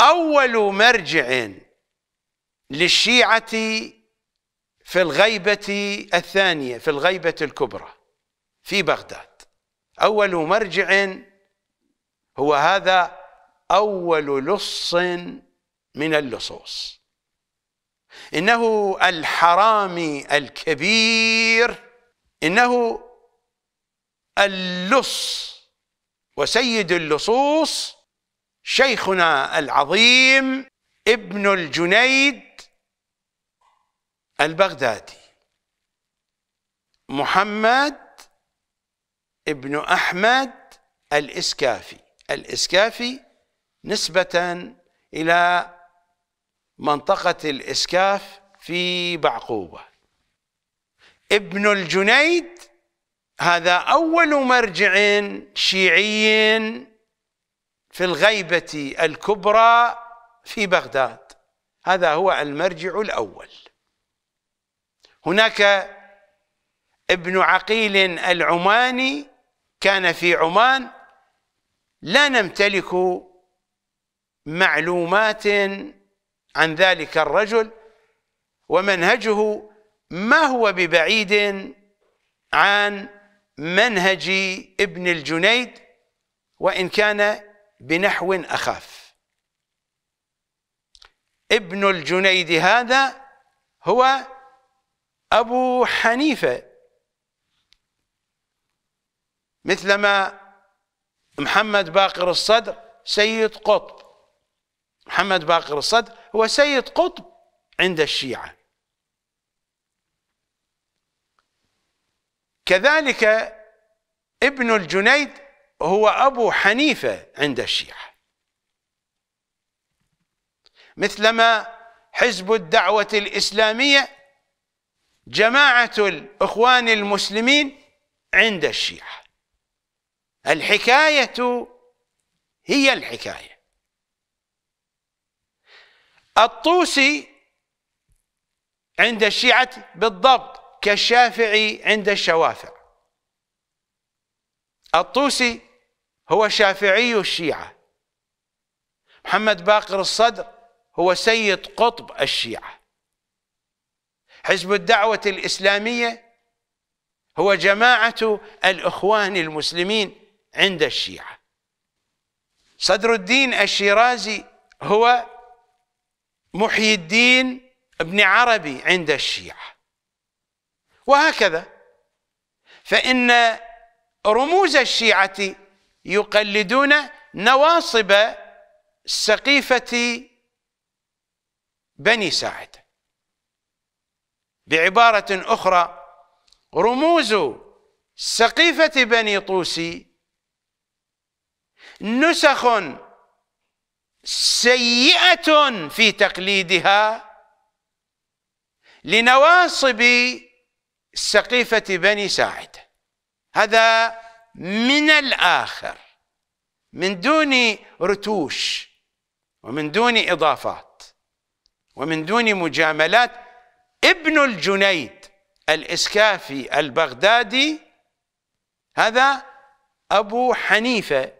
أول مرجع للشيعة في الغيبة الثانية في الغيبة الكبرى في بغداد. أول مرجع هو هذا أول لص من اللصوص. إنه الحرامي الكبير إنه اللص وسيد اللصوص شيخنا العظيم ابن الجنيد البغدادي محمد ابن أحمد الإسكافي. الإسكافي نسبة إلى منطقة الإسكاف في بعقوبة. ابن الجنيد هذا أول مرجع شيعي في الغيبة الكبرى في بغداد. هذا هو المرجع الأول. هناك ابن عقيل العماني كان في عمان لا نمتلك معلومات عن ذلك الرجل ومنهجه ما هو ببعيد عن منهج ابن الجنيد وإن كان بنحو أخف ابن الجنيد هذا هو أبو حنيفة. مثلما محمد باقر الصدر سيد قطب. محمد باقر الصدر هو سيد قطب عند الشيعة. كذلك ابن الجنيد هو أبو حنيفة عند الشيعة. مثلما حزب الدعوة الإسلامية جماعة الإخوان المسلمين عند الشيعة. الحكاية هي الحكاية. الطوسي عند الشيعة بالضبط كالشافعي عند الشوافع. الطوسي هو شافعي الشيعة. محمد باقر الصدر هو سيد قطب الشيعة. حزب الدعوة الإسلامية هو جماعة الإخوان المسلمين عند الشيعة. صدر الدين الشيرازي هو محيي الدين ابن عربي عند الشيعة. وهكذا فإن رموز الشيعة يقلدون نواصب سقيفة بني ساعد. بعبارة أخرى رموز سقيفة بني طوسي نسخ سيئة في تقليدها لنواصب سقيفة بني ساعد. هذا من الآخر من دون رتوش ومن دون إضافات ومن دون مجاملات. ابن الجنيد الإسكافي البغدادي هذا أبو حنيفة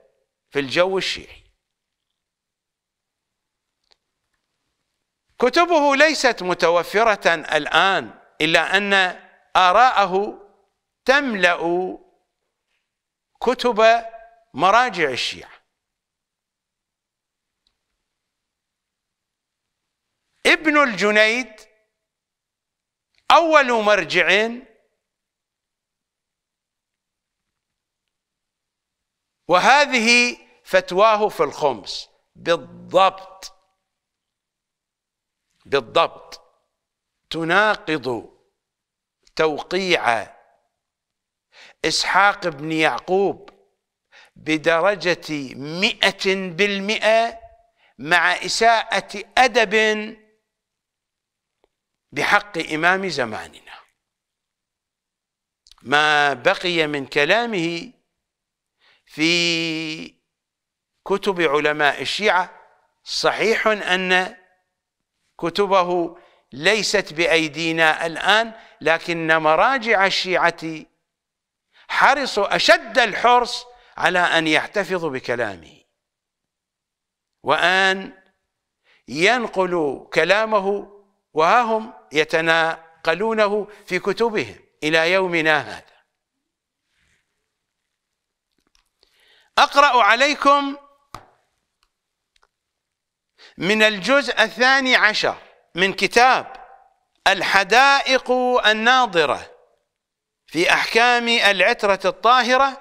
في الجو الشيعي. كتبه ليست متوفرة الآن إلا أن آراءه تملأ كتب مراجع الشيعة. ابن الجنيد أول مرجع وهذه فتواه في الخمس. بالضبط. بالضبط. تناقض توقيع إسحاق بن يعقوب بدرجة مئة بالمئة مع إساءة أدب بحق إمام زماننا. ما بقي من كلامه في كتب علماء الشيعة صحيح أن كتبه ليست بأيدينا الآن لكن مراجع الشيعة حرصوا أشد الحرص على أن يحتفظوا بكلامه. وأن ينقل كلامه وها هم يتناقلونه في كتبهم إلى يومنا هذا. أقرأ عليكم من الجزء الثاني عشر من كتاب الحدائق الناظرة. في أحكام العترة الطاهرة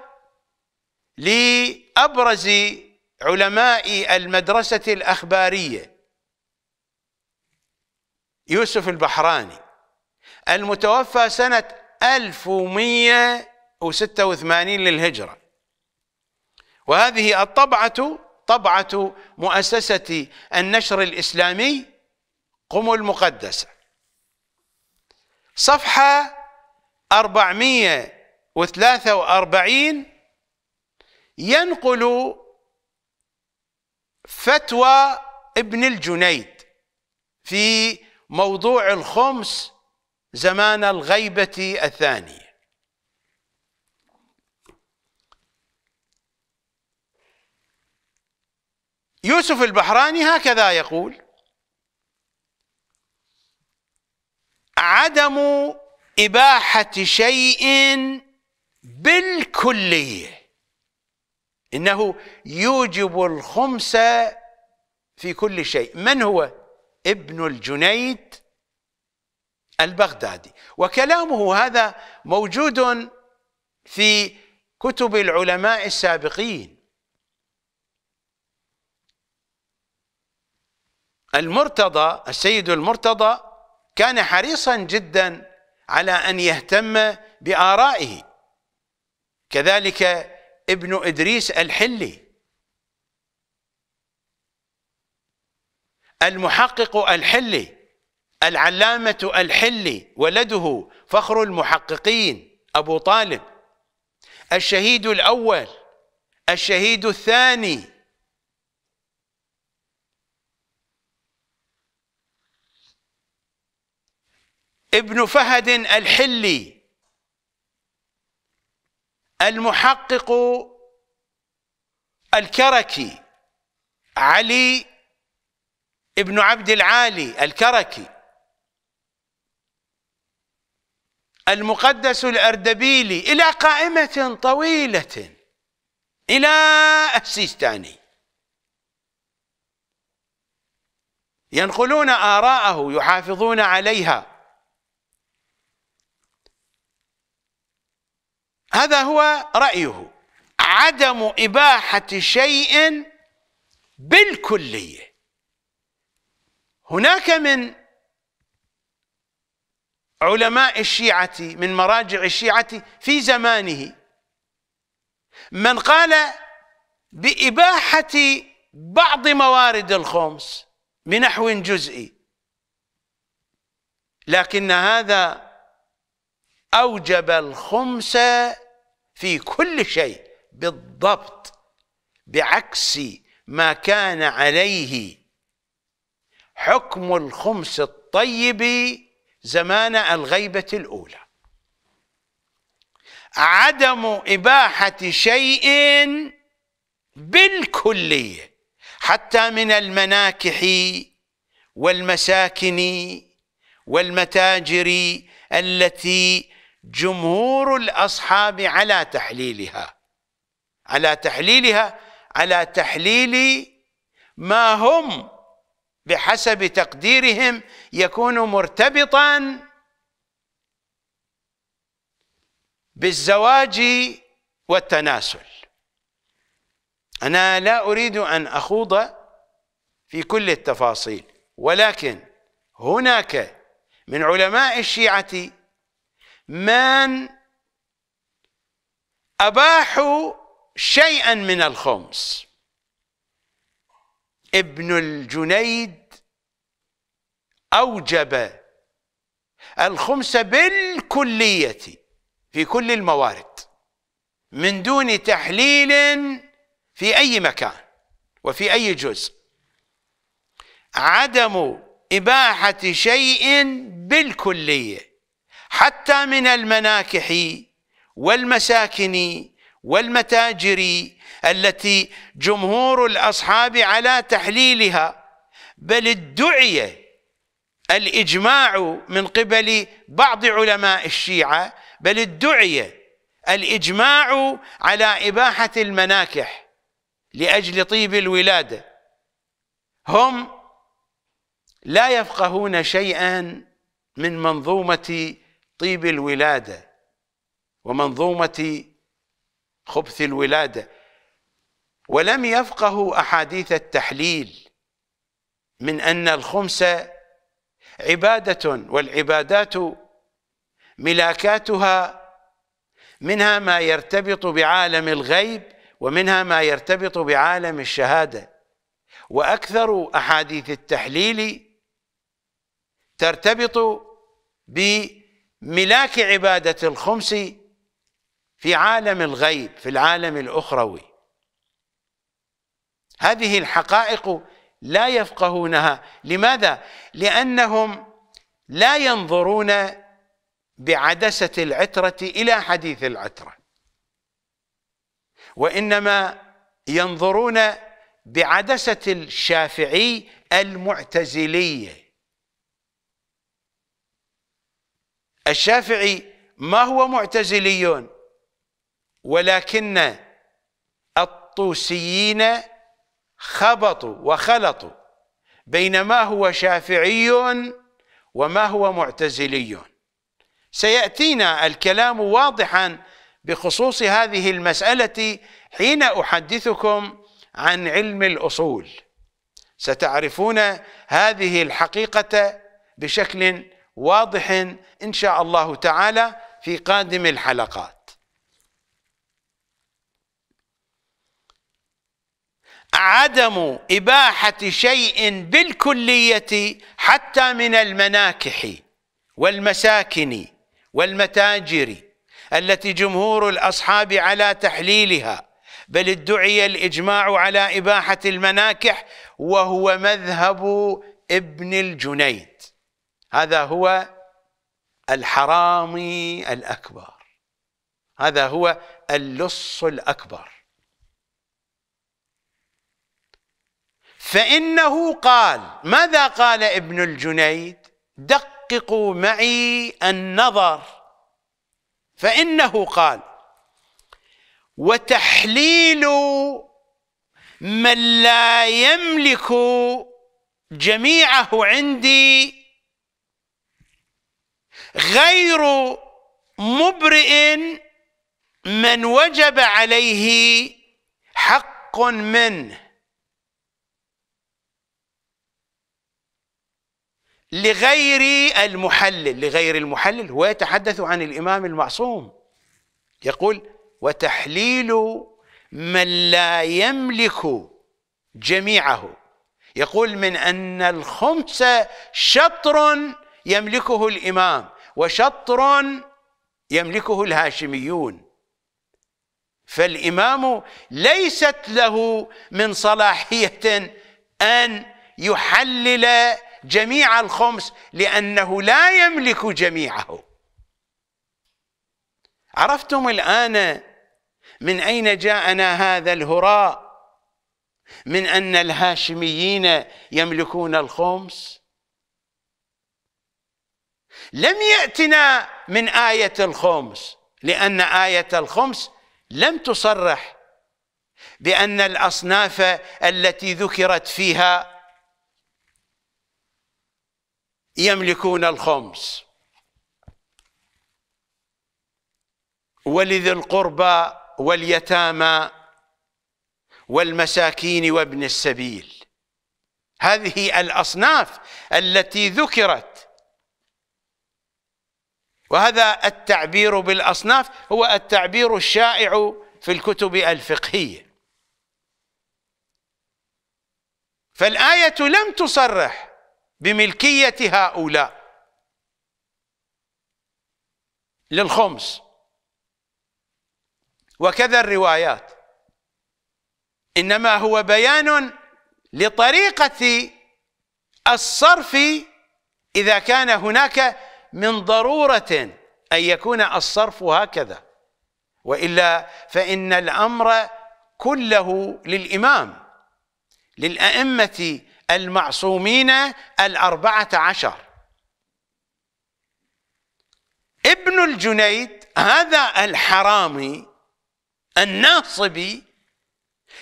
لأبرز علماء المدرسة الأخبارية. يوسف البحراني المتوفى سنة 1186 للهجرة. وهذه الطبعة طبعة مؤسسة النشر الإسلامي قم المقدسة صفحة 443 ينقل فتوى ابن الجنيد في موضوع الخمس زمان الغيبة الثانية. يوسف البحراني هكذا يقول عدم إباحة شيء بالكلية. إنه يوجب الخمس في كل شيء. من هو؟ ابن الجنيد البغدادي. وكلامه هذا موجود في كتب العلماء السابقين. المرتضى السيد المرتضى كان حريصا جدا على أن يهتم بآرائه. كذلك ابن إدريس الحلي. المحقق الحلي العلامة الحلي ولده فخر المحققين أبو طالب. الشهيد الأول الشهيد الثاني ابن فهد الحلي المحقق الكركي علي ابن عبد العالي الكركي المقدس الأردبيلي إلى قائمة طويلة إلى السيستاني ينقلون آراءه يحافظون عليها. هذا هو رأيه. عدم إباحة شيء بالكلية. هناك من علماء الشيعة من مراجع الشيعة في زمانه من قال بإباحة بعض موارد الخمس بنحو جزئي. لكن هذا أوجب الخمس في كل شيء بالضبط بعكس ما كان عليه. حكم الخمس الطيب زمان الغيبة الأولى. عدم إباحة شيء بالكلية حتى من المناكح والمساكن والمتاجر التي جمهور الأصحاب على تحليلها. على تحليلها على تحليل ما هم بحسب تقديرهم يكون مرتبطا بالزواج والتناسل. أنا لا أريد أن أخوض في كل التفاصيل ولكن هناك من علماء الشيعة من اباحوا شيئا من الخمس. ابن الجنيد أوجب الخمس بالكلية في كل الموارد من دون تحليل في أي مكان وفي أي جزء. عدم إباحة شيء بالكلية. حتى من المناكح والمساكن والمتاجر التي جمهور الأصحاب على تحليلها بل ادعي الإجماع من قبل بعض علماء الشيعة بل ادعي الإجماع على إباحة المناكح لأجل طيب الولادة هم لا يفقهون شيئا من منظومة طيب الولادة ومنظومة خبث الولادة. ولم يفقهوا أحاديث التحليل من أن الخمس عبادة والعبادات ملاكاتها منها ما يرتبط بعالم الغيب ومنها ما يرتبط بعالم الشهادة. وأكثر أحاديث التحليل ترتبط بملاك عبادة الخمس في عالم الغيب في العالم الأخروي. هذه الحقائق لا يفقهونها. لماذا؟ لأنهم لا ينظرون بعدسة العترة إلى حديث العترة وإنما ينظرون بعدسة الشافعي المعتزليه الشافعي ما هو معتزلي ولكن الطوسيين خبطوا وخلطوا بين ما هو شافعي وما هو معتزلي سيأتينا الكلام واضحا بخصوص هذه المسألة حين أحدثكم عن علم الأصول. ستعرفون هذه الحقيقة بشكل واضح إن شاء الله تعالى في قادم الحلقات. عدم إباحة شيء بالكلية حتى من المناكح والمساكن والمتاجر التي جمهور الأصحاب على تحليلها بل ادعي الإجماع على إباحة المناكح وهو مذهب ابن الجنيد. هذا هو الحرامي الأكبر. هذا هو اللص الأكبر. فإنه قال ماذا قال ابن الجنيد؟ دققوا معي النظر. فإنه قال وتحليل من لا يملك جميعه عندي غير مبرئ من وجب عليه حق منه. لغير المحلل لغير المحلل هو يتحدث عن الإمام المعصوم. يقول وتحليل من لا يملك جميعه يقول من أن الخمس شطر يملكه الإمام وشطر يملكه الهاشميون. فالإمام ليست له من صلاحية أن يحلل جميع الخمس لأنه لا يملك جميعه. عرفتم الآن من أين جاءنا هذا الهراء؟ من أن الهاشميين يملكون الخمس؟ لم يأتنا من آية الخمس لأن آية الخمس لم تصرح بأن الأصناف التي ذكرت فيها يملكون الخمس. ولذي القربى واليتامى والمساكين وابن السبيل. هذه الأصناف التي ذكرت وهذا التعبير بالأصناف هو التعبير الشائع في الكتب الفقهية. فالآية لم تصرح بملكية هؤلاء. للخمس. وكذا الروايات. إنما هو بيان لطريقة الصرف إذا كان هناك من ضرورة أن يكون الصرف هكذا. وإلا فإن الأمر كله للإمام للأئمة المعصومين الأربعة عشر. ابن الجنيد هذا الحرامي الناصبي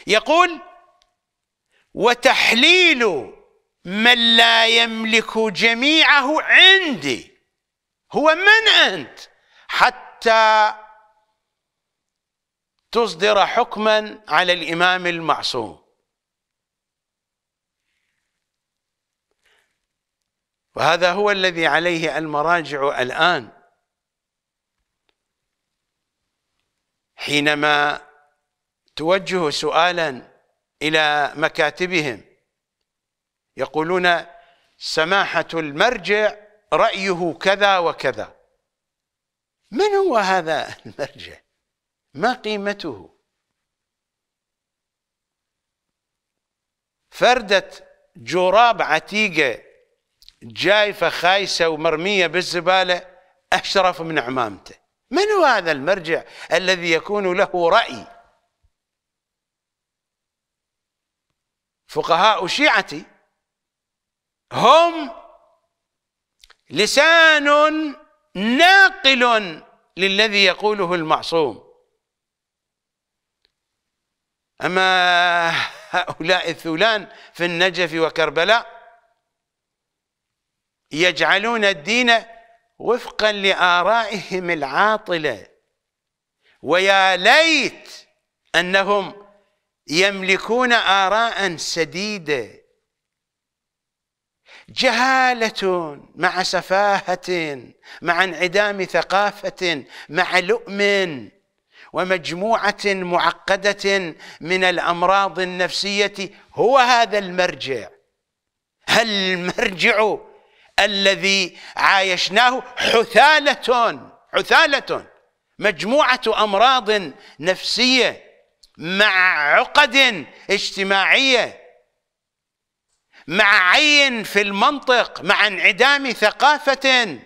يقول وتحليل من لا يملك جميعه عندي هو من أنت؟ حتى تصدر حكما على الإمام المعصوم. وهذا هو الذي عليه المراجع الآن. حينما توجه سؤالا إلى مكاتبهم يقولون سماحة المرجع رأيه كذا وكذا. من هو هذا المرجع؟ ما قيمته؟ فردة جراب عتيقة جايفة خايسة ومرمية بالزبالة أشرف من عمامته. من هو هذا المرجع الذي يكون له رأي؟ فقهاء شيعتي هم لسان ناقل للذي يقوله المعصوم. أما هؤلاء الثولان في النجف وكربلاء يجعلون الدين وفقا لآرائهم العاطلة. ويا ليت أنهم يملكون آراء سديدة جهالة مع سفاهة مع انعدام ثقافة مع لؤم ومجموعة معقدة من الأمراض النفسية. هو هذا المرجع. هل المرجع الذي عايشناه حثالة؟ حثالة. مجموعة أمراض نفسية مع عقد اجتماعية. مع عي في المنطق مع انعدام ثقافة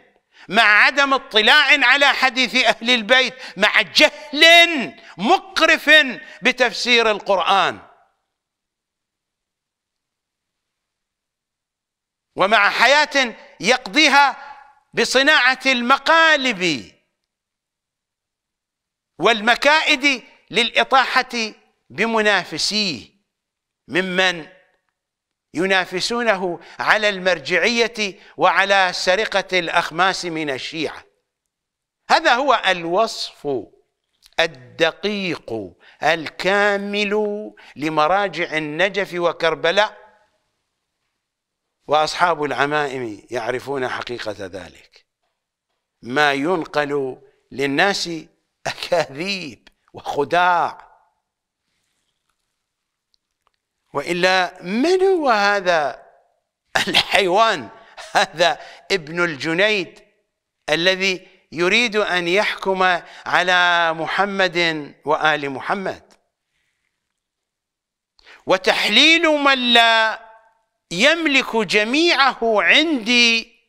مع عدم اطلاع على حديث أهل البيت مع جهل مقرف بتفسير القرآن. ومع حياة يقضيها بصناعة المقالب والمكائد للإطاحة بمنافسيه ممن ينافسونه على المرجعية وعلى سرقة الأخماس من الشيعة. هذا هو الوصف الدقيق الكامل لمراجع النجف وكربلاء وأصحاب العمائم يعرفون حقيقة ذلك. ما ينقل للناس أكاذيب وخداع. وإلا من هو هذا الحيوان هذا ابن الجنيد الذي يريد أن يحكم على محمد وآل محمد؟ وتحليل من لا يملك جميعه عندي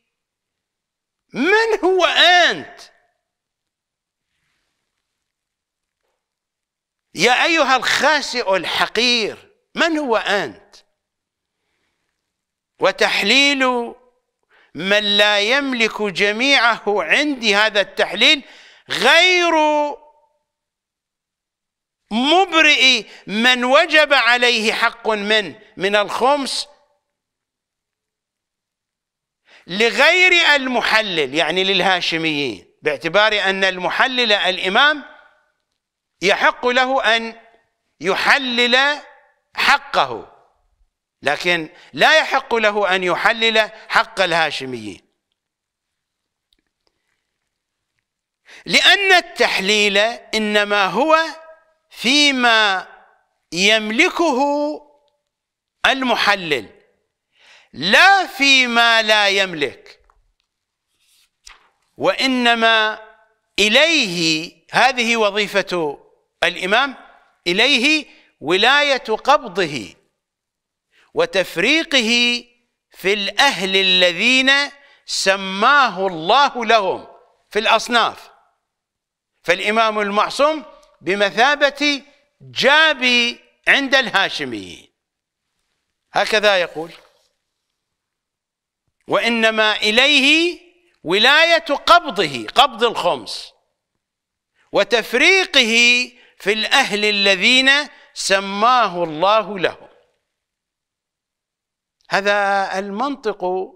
من هو أنت؟ يا أيها الخاسئ الحقير من هو أنت؟ وتحليل من لا يملك جميعه عندي هذا التحليل غير مبرئ من وجب عليه حق من من الخمس. لغير المحلل يعني للهاشميين باعتبار أن المحلل الإمام يحق له أن يحلل حقه. لكن لا يحق له أن يحلل حق الهاشميين. لأن التحليل إنما هو فيما يملكه المحلل لا فيما لا يملك. وإنما إليه هذه وظيفة الإمام إليه ولاية قبضه وتفريقه في الأهل الذين سماه الله لهم في الأصناف. فالإمام المعصوم بمثابة جابي عند الهاشميين هكذا يقول وإنما إليه ولاية قبضه قبض الخمس وتفريقه في الأهل الذين سماه الله لهم هذا المنطق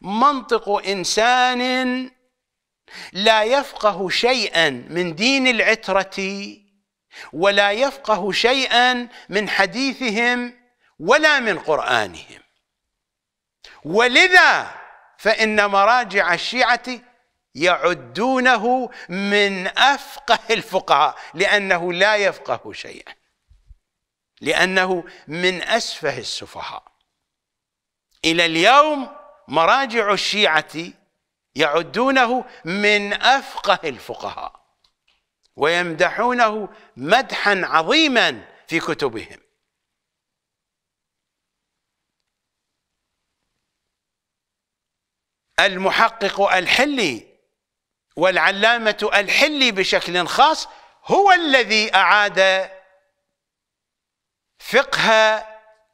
منطق إنسان لا يفقه شيئا من دين العترة ولا يفقه شيئا من حديثهم ولا من قرآنهم. ولذا فإن مراجع الشيعة يعدونه من أفقه الفقهاء لأنه لا يفقه شيئا. لأنه من أسفه السفهاء. إلى اليوم مراجع الشيعة يعدونه من أفقه الفقهاء ويمدحونه مدحا عظيما في كتبهم. المحقق الحلي والعلامة الحلي بشكل خاص هو الذي أعاد فقه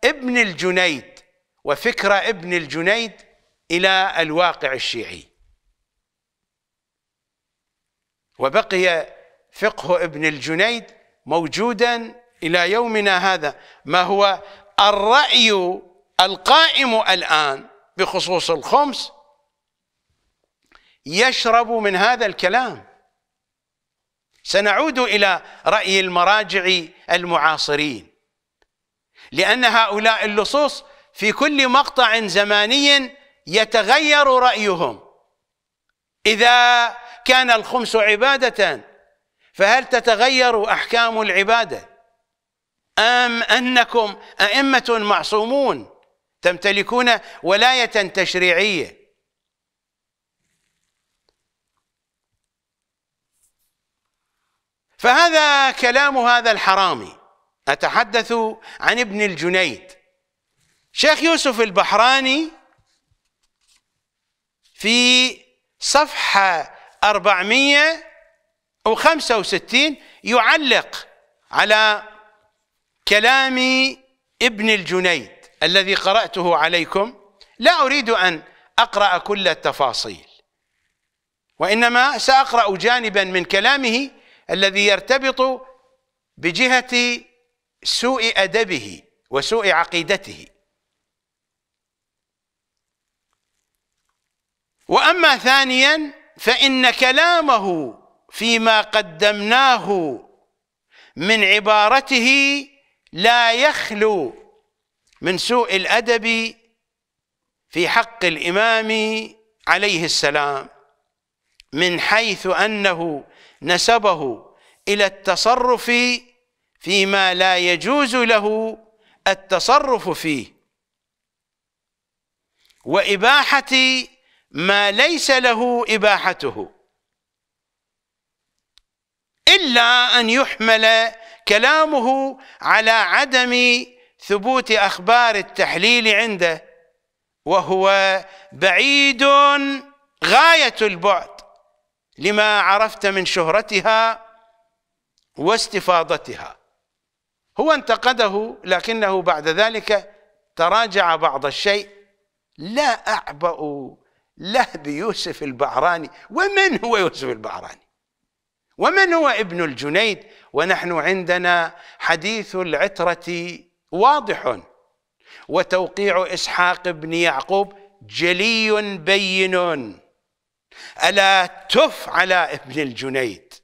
ابن الجنيد وفكر ابن الجنيد إلى الواقع الشيعي. وبقي فقه ابن الجنيد موجودا إلى يومنا هذا ما هو الرأي القائم الآن بخصوص الخمس يشرب من هذا الكلام. سنعود إلى رأي المراجع المعاصرين. لأن هؤلاء اللصوص في كل مقطع زماني يتغير رأيهم. إذا كان الخمس عبادة فهل تتغير أحكام العبادة؟ أم أنكم أئمة معصومون تمتلكون ولاية تشريعية؟ فهذا كلام هذا الحرامي. أتحدث عن ابن الجنيد. شيخ يوسف البحراني في صفحة 465 يعلق على كلام ابن الجنيد الذي قرأته عليكم. لا أريد أن أقرأ كل التفاصيل وإنما سأقرأ جانبا من كلامه الذي يرتبط بجهة سوء أدبه وسوء عقيدته. وأما ثانيا فإن كلامه فيما قدمناه من عبارته لا يخلو من سوء الأدب في حق الإمام عليه السلام من حيث أنه نسبه إلى التصرف فيما لا يجوز له التصرف فيه. وإباحة ما ليس له إباحته. إلا أن يحمل كلامه على عدم ثبوت أخبار التحليل عنده. وهو بعيد غاية البعد لما عرفت من شهرتها واستفاضتها. هو انتقده لكنه بعد ذلك تراجع بعض الشيء. لا أعبأ له بيوسف البعراني. ومن هو يوسف البعراني؟ ومن هو ابن الجنيد؟ ونحن عندنا حديث العترة واضح. وتوقيع إسحاق بن يعقوب جلي بين. ألا تف على ابن الجنيد؟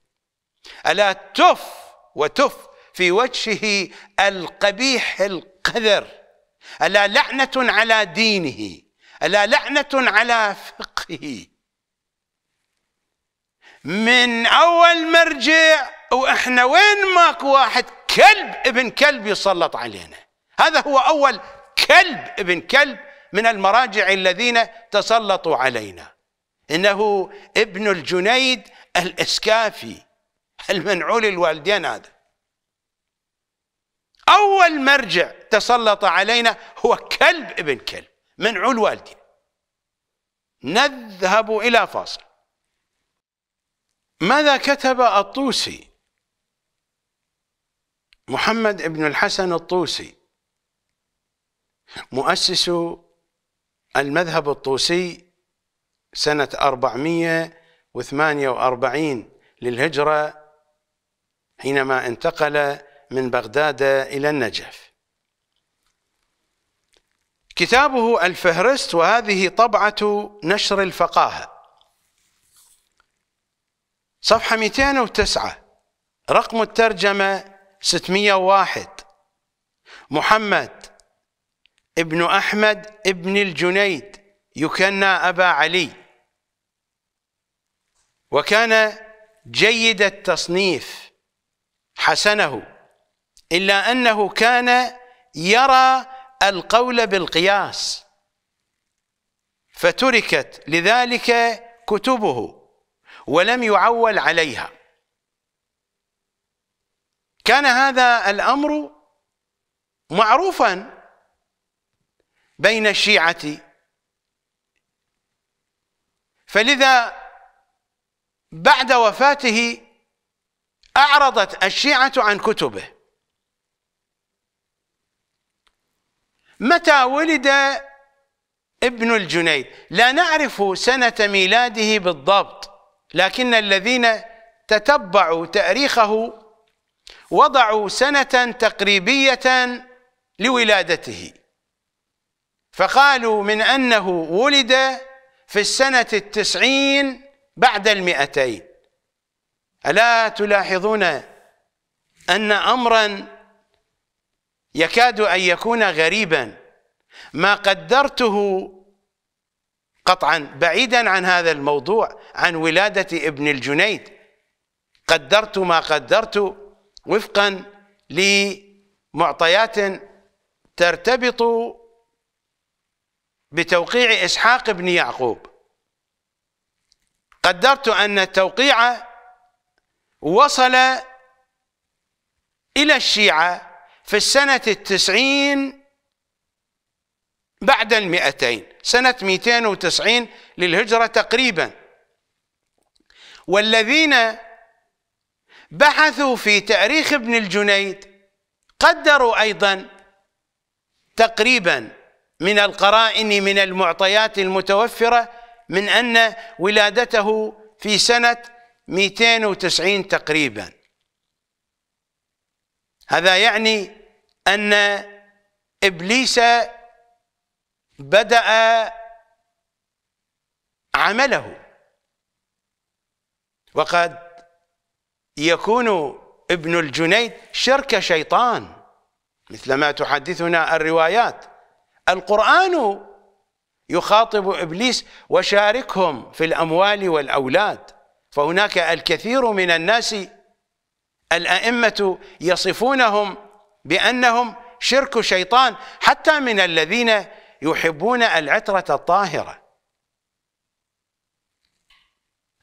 ألا تف وتف. في وجهه القبيح القذر. ألا لعنة على دينه؟ ألا لعنة على فقهه؟ من أول مرجع وإحنا وين ماكو واحد كلب ابن كلب يسلط علينا؟ هذا هو أول كلب ابن كلب من المراجع الذين تسلطوا علينا. إنه ابن الجنيد الإسكافي المنعول الوالدين هذا. أول مرجع تسلط علينا هو كلب ابن كلب منعول والدين نذهب إلى فاصل. ماذا كتب الطوسي؟ محمد بن الحسن الطوسي مؤسس المذهب الطوسي سنة 448 للهجرة حينما انتقل من بغداد إلى النجف. كتابه الفهرست وهذه طبعة نشر الفقاهة. صفحة 209 رقم الترجمة 601 محمد ابن أحمد ابن الجنيد يكنى أبا علي. وكان جيد التصنيف حسنه. إلا أنه كان يرى القول بالقياس فتركت لذلك كتبه ولم يعول عليها. كان هذا الأمر معروفا بين الشيعة. فلذا بعد وفاته أعرضت الشيعة عن كتبه. متى ولد ابن الجنيد؟ لا نعرف سنة ميلاده بالضبط لكن الذين تتبعوا تاريخه وضعوا سنة تقريبية لولادته. فقالوا من أنه ولد في السنة التسعين بعد المئتين. ألا تلاحظون أن أمرا يكاد أن يكون غريبا. ما قدرته قطعا بعيدا عن هذا الموضوع عن ولادة ابن الجنيد. قدرت ما قدرت وفقا لمعطيات ترتبط بتوقيع إسحاق بن يعقوب. قدرت أن التوقيع وصل إلى الشيعة في السنة التسعين بعد المئتين سنة 290 للهجرة تقريبا. والذين بحثوا في تأريخ ابن الجنيد قدروا أيضا تقريبا من القرائن من المعطيات المتوفرة من أن ولادته في سنة 290 تقريبا. هذا يعني أن إبليس بدأ عمله. وقد يكون ابن الجنيد شرك شيطان مثل ما تحدثنا الروايات. القرآن يخاطب إبليس وشاركهم في الأموال والأولاد فهناك الكثير من الناس الأئمة يصفونهم بأنهم شرك شيطان حتى من الذين يحبون العترة الطاهرة.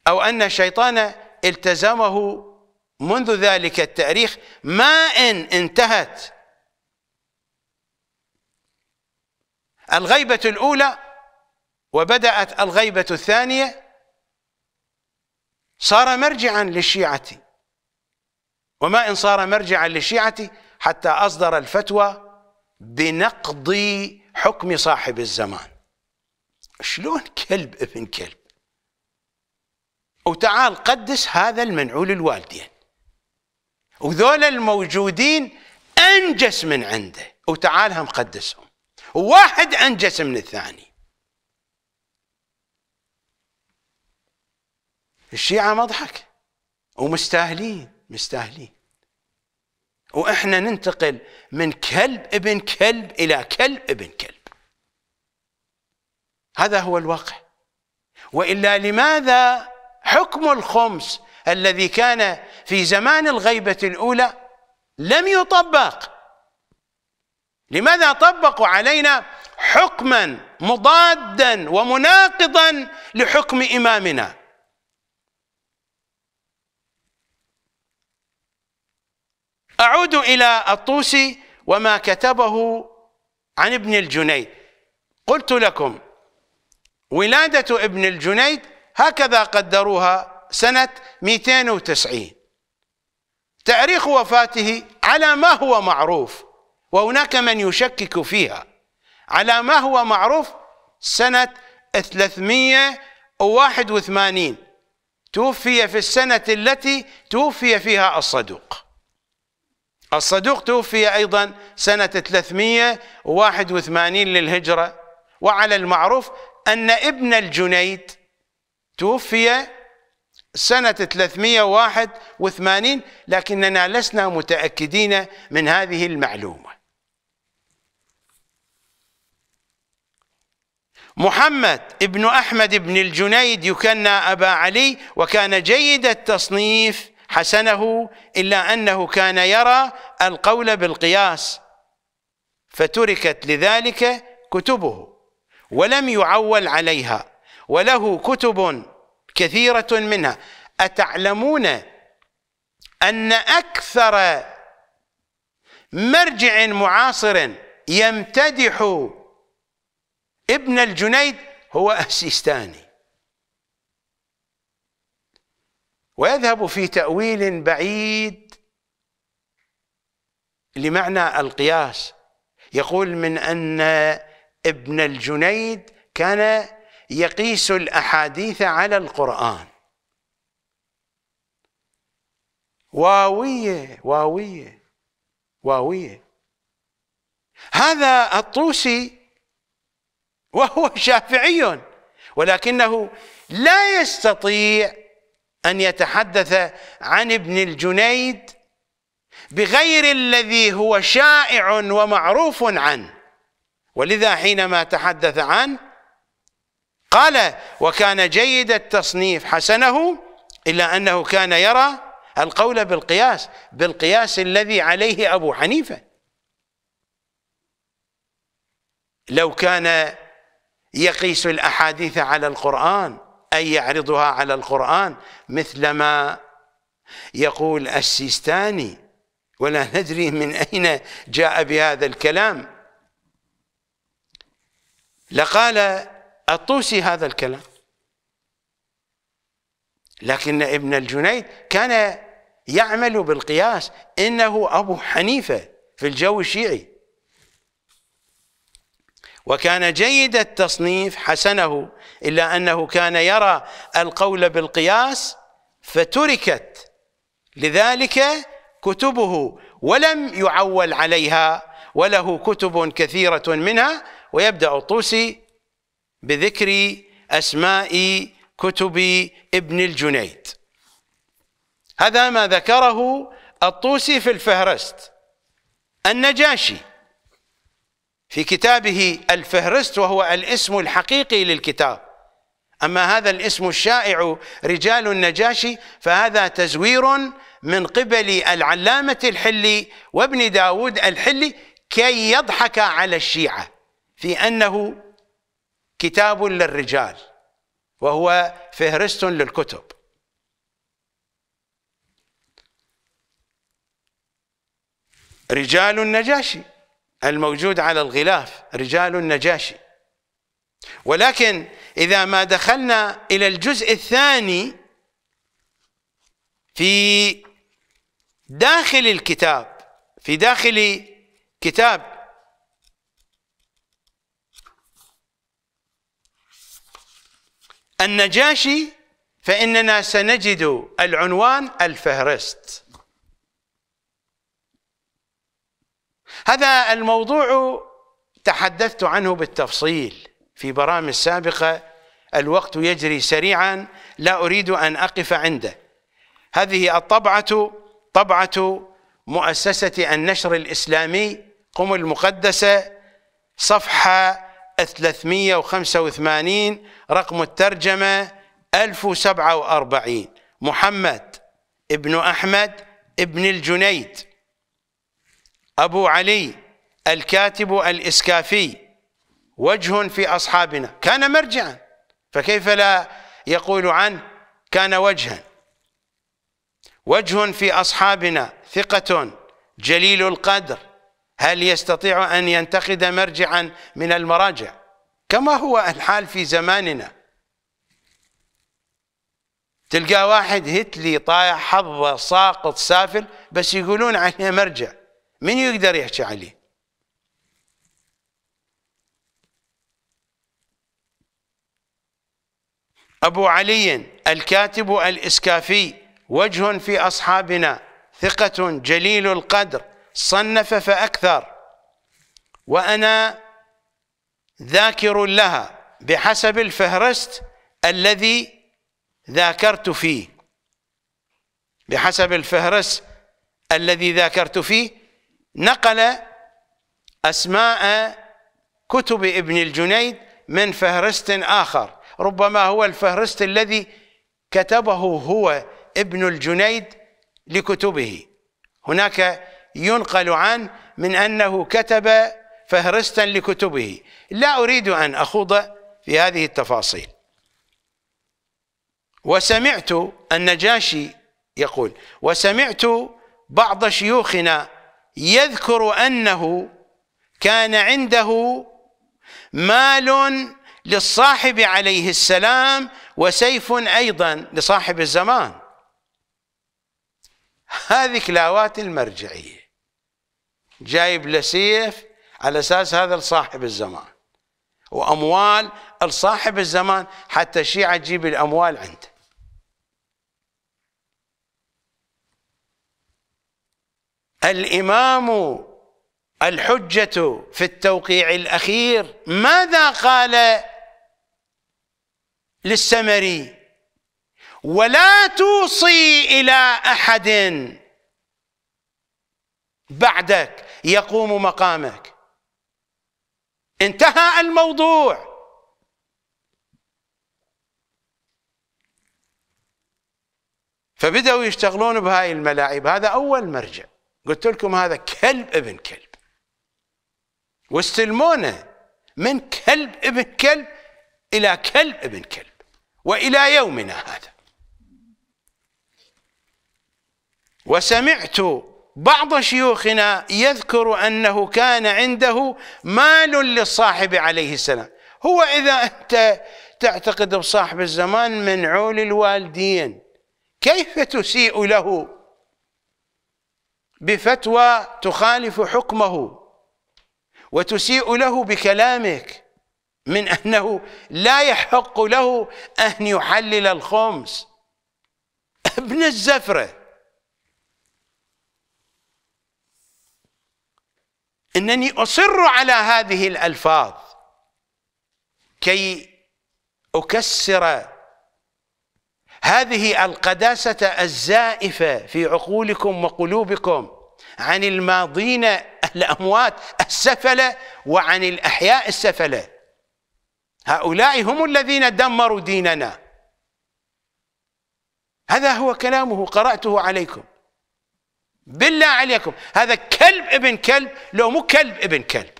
أو أن الشيطان التزمه منذ ذلك التاريخ ما إن انتهت. الغيبة الأولى وبدأت الغيبة الثانية صار مرجعا للشيعة. وما إن صار مرجعا للشيعه حتى أصدر الفتوى بنقض حكم صاحب الزمان. شلون كلب ابن كلب؟ وتعال قدس هذا المنعول الوالدين. وذول الموجودين أنجس من عنده. وتعال هم قدسهم. واحد أنجس من الثاني. الشيعة مضحك. ومستاهلين. مستاهلين. وإحنا ننتقل من كلب ابن كلب إلى كلب ابن كلب. هذا هو الواقع. وإلا لماذا حكم الخمس الذي كان في زمان الغيبة الأولى لم يطبق؟ لماذا طبقوا علينا حكما مضادا ومناقضا لحكم إمامنا؟ أعود إلى الطوسي وما كتبه عن ابن الجنيد. قلت لكم ولادة ابن الجنيد هكذا قدروها سنة 290 تاريخ وفاته على ما هو معروف وهناك من يشكك فيها. على ما هو معروف سنة 381 توفي في السنة التي توفي فيها الصدوق. الصدوق توفي أيضا سنة 381 للهجرة وعلى المعروف أن ابن الجنيد توفي سنة 381 لكننا لسنا متأكدين من هذه المعلومة. محمد ابن أحمد بن الجنيد يكنى أبا علي وكان جيد التصنيف حسنه إلا أنه كان يرى القول بالقياس فتركت لذلك كتبه ولم يعول عليها وله كتب كثيرة منها. أتعلمون أن أكثر مرجع معاصر يمتدح ابن الجنيد هو السيستاني ويذهب في تأويل بعيد لمعنى القياس. يقول من أن ابن الجنيد كان يقيس الأحاديث على القرآن. واوية واوية واوية. هذا الطوسي وهو شافعي ولكنه لا يستطيع أن يتحدث عن ابن الجنيد بغير الذي هو شائع ومعروف عنه. ولذا حينما تحدث عنه قال وكان جيد التصنيف حسنه إلا أنه كان يرى القول بالقياس بالقياس الذي عليه أبو حنيفة. لو كان يقيس الأحاديث على القرآن أي يعرضها على القرآن مثلما يقول السيستاني ولا ندري من أين جاء بهذا الكلام. لقال الطوسي هذا الكلام. لكن ابن الجنيد كان يعمل بالقياس إنه أبو حنيفة في الجو الشيعي. وكان جيد التصنيف حسنه إلا أنه كان يرى القول بالقياس فتركت. لذلك كتبه ولم يعول عليها وله كتب كثيرة منها ويبدأ الطوسي بذكر أسماء كتب ابن الجنيد. هذا ما ذكره الطوسي في الفهرست النجاشي. في كتابه الفهرست وهو الاسم الحقيقي للكتاب. أما هذا الاسم الشائع رجال النجاشي فهذا تزوير من قبل العلامة الحلي وابن داود الحلي كي يضحك على الشيعة في أنه كتاب للرجال وهو فهرست للكتب. رجال النجاشي. الموجود على الغلاف رجال النجاشي. ولكن إذا ما دخلنا إلى الجزء الثاني في داخل الكتاب في داخل كتاب النجاشي فإننا سنجد العنوان الفهرست. هذا الموضوع تحدثت عنه بالتفصيل في برامج سابقة. الوقت يجري سريعا لا أريد أن أقف عنده. هذه الطبعة طبعة مؤسسة النشر الإسلامي قم المقدسة صفحة 385 رقم الترجمة 1047 محمد ابن أحمد ابن الجنيد. أبو علي الكاتب الإسكافي وجه في أصحابنا. كان مرجعا. فكيف لا يقول عنه؟ كان وجها. وجه في أصحابنا ثقة جليل القدر. هل يستطيع أن ينتقد مرجعا من المراجع؟ كما هو الحال في زماننا. تلقى واحد هتلي طايح حظه ساقط سافل بس يقولون عليه مرجع. من يقدر يحكي عليه؟ أبو علي الكاتب الإسكافي وجه في أصحابنا ثقة جليل القدر صنف فأكثر. وأنا ذاكر لها بحسب الفهرست الذي ذاكرت فيه. بحسب الفهرست الذي ذاكرت فيه نقل أسماء كتب ابن الجنيد من فهرست آخر ربما هو الفهرست الذي كتبه هو ابن الجنيد لكتبه. هناك ينقل عنه من أنه كتب فهرستا لكتبه. لا أريد أن أخوض في هذه التفاصيل. وسمعت النجاشي يقول وسمعت بعض شيوخنا يذكر أنه كان عنده مال للصاحب عليه السلام وسيف أيضا لصاحب الزمان. هذه كلاوات المرجعية. جايب له سيف على أساس هذا لصاحب الزمان. وأموال لصاحب الزمان. حتى الشيعه تجيب الأموال عنده الإمام الحجة في التوقيع الأخير ماذا قال للسمري؟ ولا توصي إلى أحد بعدك يقوم مقامك. انتهى الموضوع. فبدأوا يشتغلون بهاي الملاعب. هذا أول مرجع. قلت لكم هذا كلب ابن كلب. واستلمونه من كلب ابن كلب إلى كلب ابن كلب وإلى يومنا هذا. وسمعت بعض شيوخنا يذكر أنه كان عنده مال للصاحب عليه السلام. هو إذا أنت تعتقد بصاحب الزمان من عول الوالدين كيف تسيء له؟ بفتوى تخالف حكمه وتسيء له بكلامك من أنه لا يحق له أن يحلل الخمس. ابن الزفرة. إنني أصر على هذه الألفاظ كي أكسر هذه القداسة الزائفة في عقولكم وقلوبكم عن الماضين الأموات السفلة وعن الأحياء السفلة. هؤلاء هم الذين دمروا ديننا. هذا هو كلامه قرأته عليكم. بالله عليكم. هذا كلب ابن كلب لو مو كلب ابن كلب.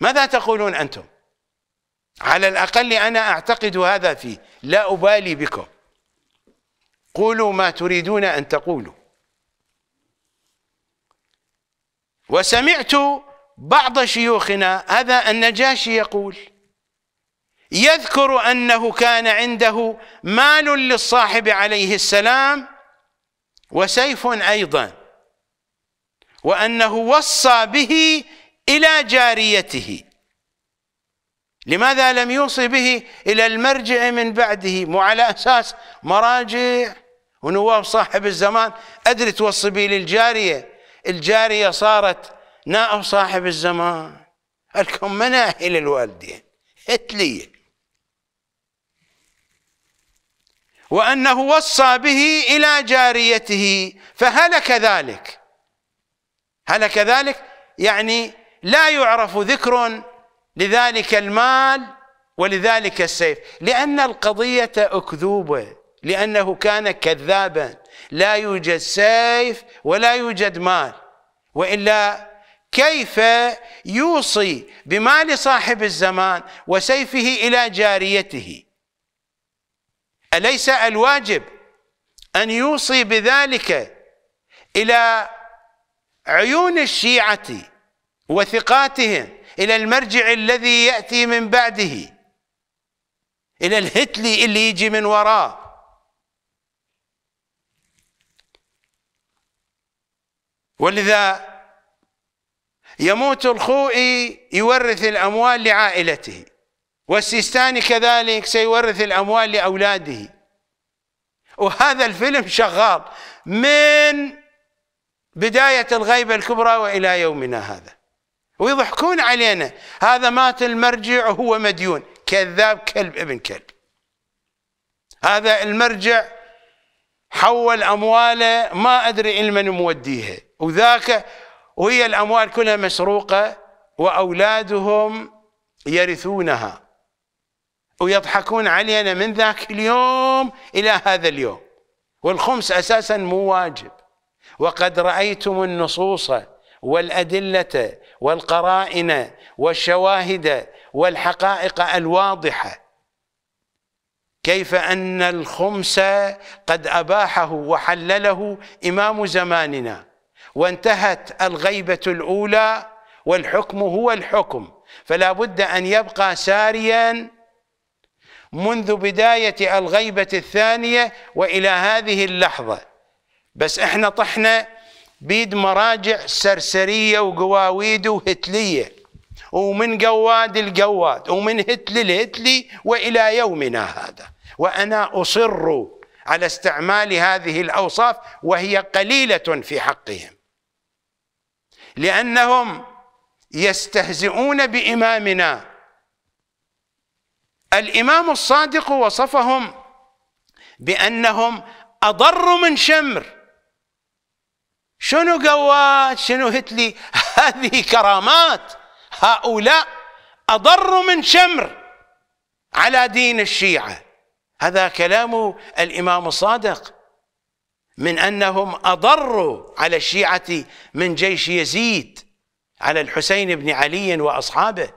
ماذا تقولون أنتم؟ على الأقل أنا أعتقد هذا فيه. لا أبالي بكم قولوا ما تريدون أن تقولوا. وسمعت بعض شيوخنا هذا النجاشي يقول يذكر أنه كان عنده مال للصاحب عليه السلام وسيف أيضا وأنه وصى به إلى جاريته. لماذا لم يوصي به إلى المرجع من بعده؟ مو على أساس مراجع. ونواب صاحب الزمان أدري توصي به للجارية. الجارية صارت نائب صاحب الزمان. لكم مناهي للوالدين هتلية وأنه وصى به إلى جاريته. فهلك ذلك؟ هلك ذلك؟ يعني لا يعرف ذكر لذلك المال ولذلك السيف. لأن القضية أكذوبة لأنه كان كذابا. لا يوجد سيف ولا يوجد مال. وإلا كيف يوصي بمال صاحب الزمان وسيفه إلى جاريته؟ أليس الواجب أن يوصي بذلك إلى عيون الشيعة وثقاتهم؟ إلى المرجع الذي يأتي من بعده. إلى الهتلي اللي يجي من وراه. ولذا يموت الخوئي يورث الأموال لعائلته والسيستاني كذلك سيورث الأموال لأولاده. وهذا الفيلم شغال من بداية الغيبة الكبرى وإلى يومنا هذا. ويضحكون علينا. هذا مات المرجع وهو مديون. كذاب كلب ابن كلب. هذا المرجع حول أمواله ما أدري إلى من موديها. وذاك وهي الأموال كلها مسروقة وأولادهم يرثونها. ويضحكون علينا من ذاك اليوم إلى هذا اليوم. والخمس أساسا مو واجب. وقد رأيتم النصوص والأدلة والقرائن والشواهد والحقائق الواضحة. كيف أن الخمس قد أباحه وحلله إمام زماننا وانتهت الغيبة الأولى والحكم هو الحكم. فلا بد أن يبقى ساريا منذ بداية الغيبة الثانية وإلى هذه اللحظة. بس إحنا طحنا بيد مراجع سرسرية وقواويد وهتلية. ومن قواد القواد ومن هتل الهتلي وإلى يومنا هذا. وأنا أصر على استعمال هذه الأوصاف وهي قليلة في حقهم. لأنهم يستهزئون بإمامنا. الإمام الصادق وصفهم بأنهم أضر من شمر. شنو قوات شنو هتلي هذه كرامات. هؤلاء أضر من شمر على دين الشيعة. هذا كلام الإمام الصادق. من أنهم أضروا على الشيعة من جيش يزيد على الحسين بن علي وأصحابه.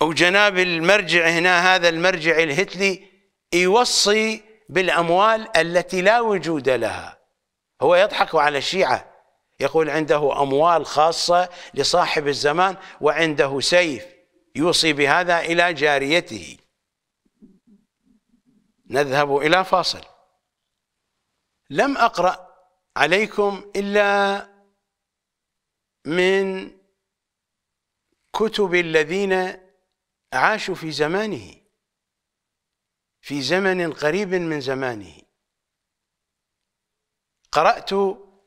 وجناب المرجع هنا هذا المرجع الهتلي يوصي بالأموال التي لا وجود لها. هو يضحك على الشيعة. يقول عنده أموال خاصة لصاحب الزمان وعنده سيف يوصي بهذا إلى جاريته. نذهب إلى فاصل. لم أقرأ عليكم إلا من كتب الذين عاشوا في زمانه. في زمن قريب من زمانه. قرأت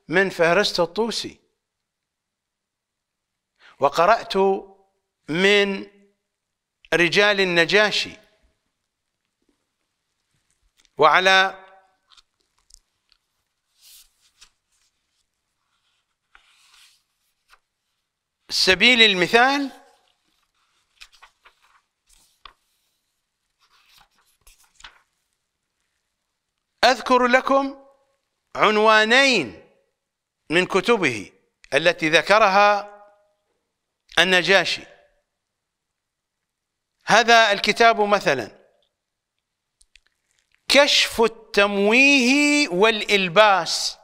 من فهرست الطوسي. وقرأت من رجال النجاشي. وعلى سبيل المثال أذكر لكم عنوانين من كتبه التي ذكرها النجاشي. هذا الكتاب مثلا. كشف التمويه والإلباس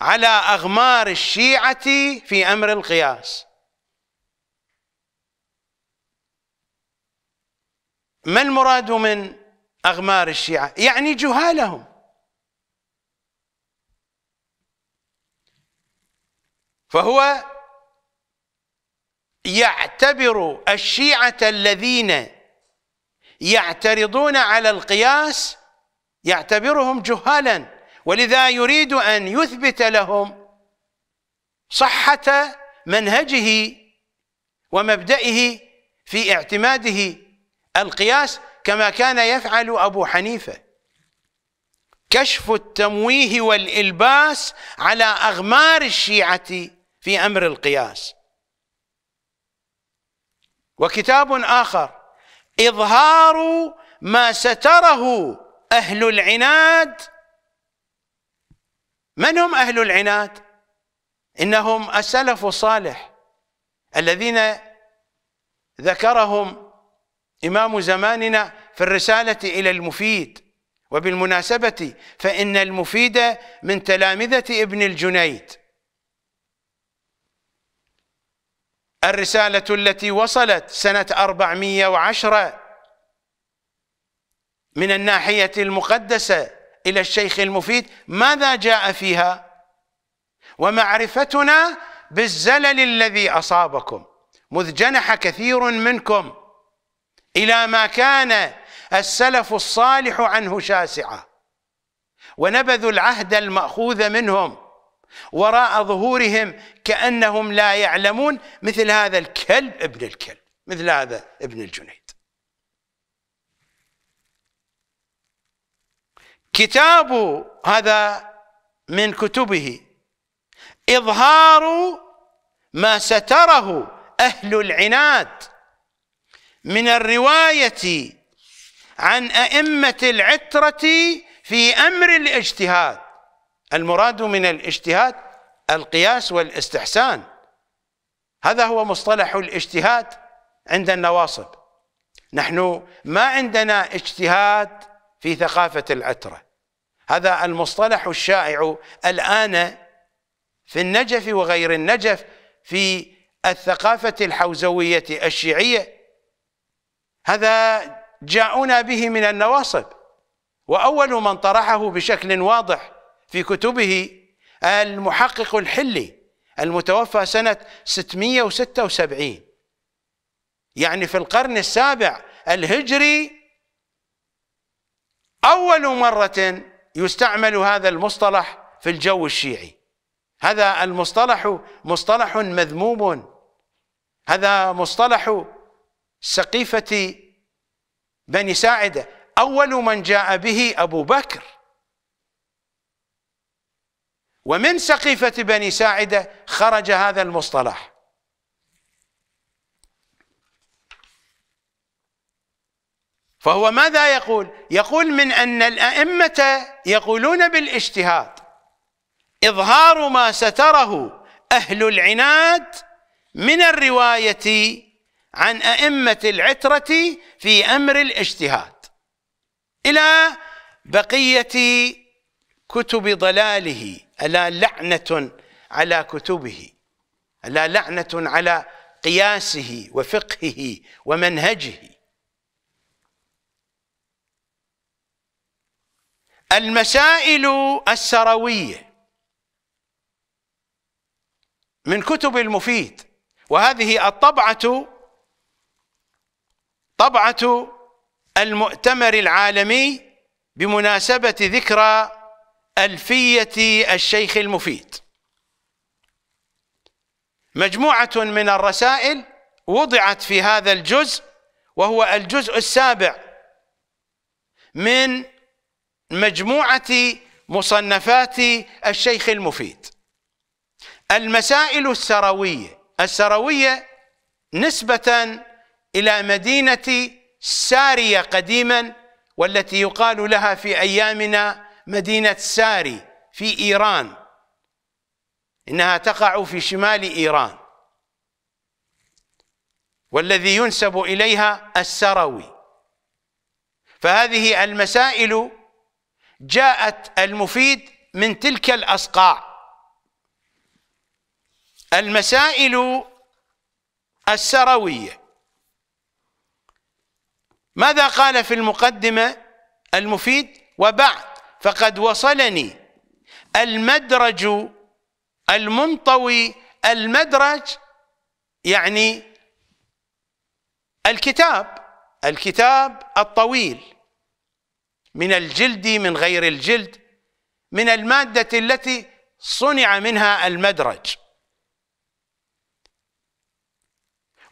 على أغمار الشيعة في أمر القياس. ما المراد من أغمار الشيعة؟ يعني جهالهم. فهو يعتبر الشيعة الذين يعترضون على القياس يعتبرهم جهالا ولذا يريد أن يثبت لهم صحة منهجه ومبدئه في اعتماده القياس كما كان يفعل أبو حنيفة. كشف التمويه والإلباس على أغمار الشيعة في أمر القياس. وكتاب آخر إظهار ما ستره أهل العناد. من هم أهل العناد؟ إنهم السلف الصالح الذين ذكرهم إمام زماننا في الرسالة إلى المفيد. وبالمناسبة فإن المفيد من تلامذة ابن الجنيد. الرسالة التي وصلت سنة 410 من الناحية المقدسة إلى الشيخ المفيد ماذا جاء فيها؟ ومعرفتنا بالزلل الذي أصابكم مذ جنح كثير منكم إلى ما كان السلف الصالح عنه شاسعا ونبذوا العهد المأخوذ منهم وراء ظهورهم كأنهم لا يعلمون مثل هذا الكلب ابن الكلب مثل هذا ابن الجنيد. كتاب هذا من كتبه إظهار ما ستره أهل العناد من الرواية عن أئمة العترة في أمر الاجتهاد. المراد من الاجتهاد القياس والاستحسان. هذا هو مصطلح الاجتهاد عند النواصب. نحن ما عندنا اجتهاد في ثقافة العترة. هذا المصطلح الشائع الآن في النجف وغير النجف في الثقافة الحوزوية الشيعية. هذا جاءونا به من النواصب. وأول من طرحه بشكل واضح في كتبه المحقق الحلي المتوفى سنة 676 يعني في القرن السابع الهجري أول مرة يستعمل هذا المصطلح في الجو الشيعي. هذا المصطلح مصطلح مذموم. هذا مصطلح سقيفة بني ساعدة. أول من جاء به أبو بكر. ومن سقيفة بني ساعدة خرج هذا المصطلح. فهو ماذا يقول؟ يقول من أن الأئمة يقولون بالاجتهاد إظهار ما ستره أهل العناد من الرواية عن أئمة العترة في أمر الاجتهاد إلى بقية كتب ضلاله. ألا لعنة على كتبه ألا لعنة على قياسه وفقهه ومنهجه. المسائل السروية من كتب المفيد وهذه الطبعة طبعة المؤتمر العالمي بمناسبة ذكرى ألفية الشيخ المفيد. مجموعة من الرسائل وضعت في هذا الجزء وهو الجزء السابع من مجموعة مصنفات الشيخ المفيد. المسائل السروية السروية نسبة إلى مدينة سارية قديما والتي يقال لها في أيامنا مدينة ساري في إيران. إنها تقع في شمال إيران. والذي ينسب إليها السروي فهذه المسائل جاءت المفيد من تلك الأصقاع. المسائل السرويه ماذا قال في المقدمة المفيد؟ وبعد. فقد وصلني المدرج المنطوي المدرج يعني الكتاب الكتاب الطويل من الجلد من غير الجلد من المادة التي صنع منها المدرج.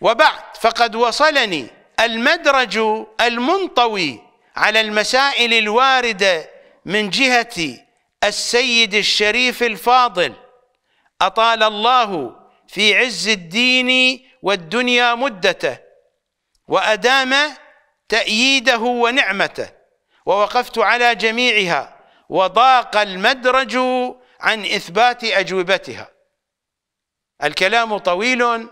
وبعد فقد وصلني المدرج المنطوي على المسائل الواردة من جهة السيد الشريف الفاضل. أطال الله في عز الدين والدنيا مدته وأدام تأييده ونعمته ووقفت على جميعها وضاق المدرج عن إثبات أجوبتها. الكلام طويل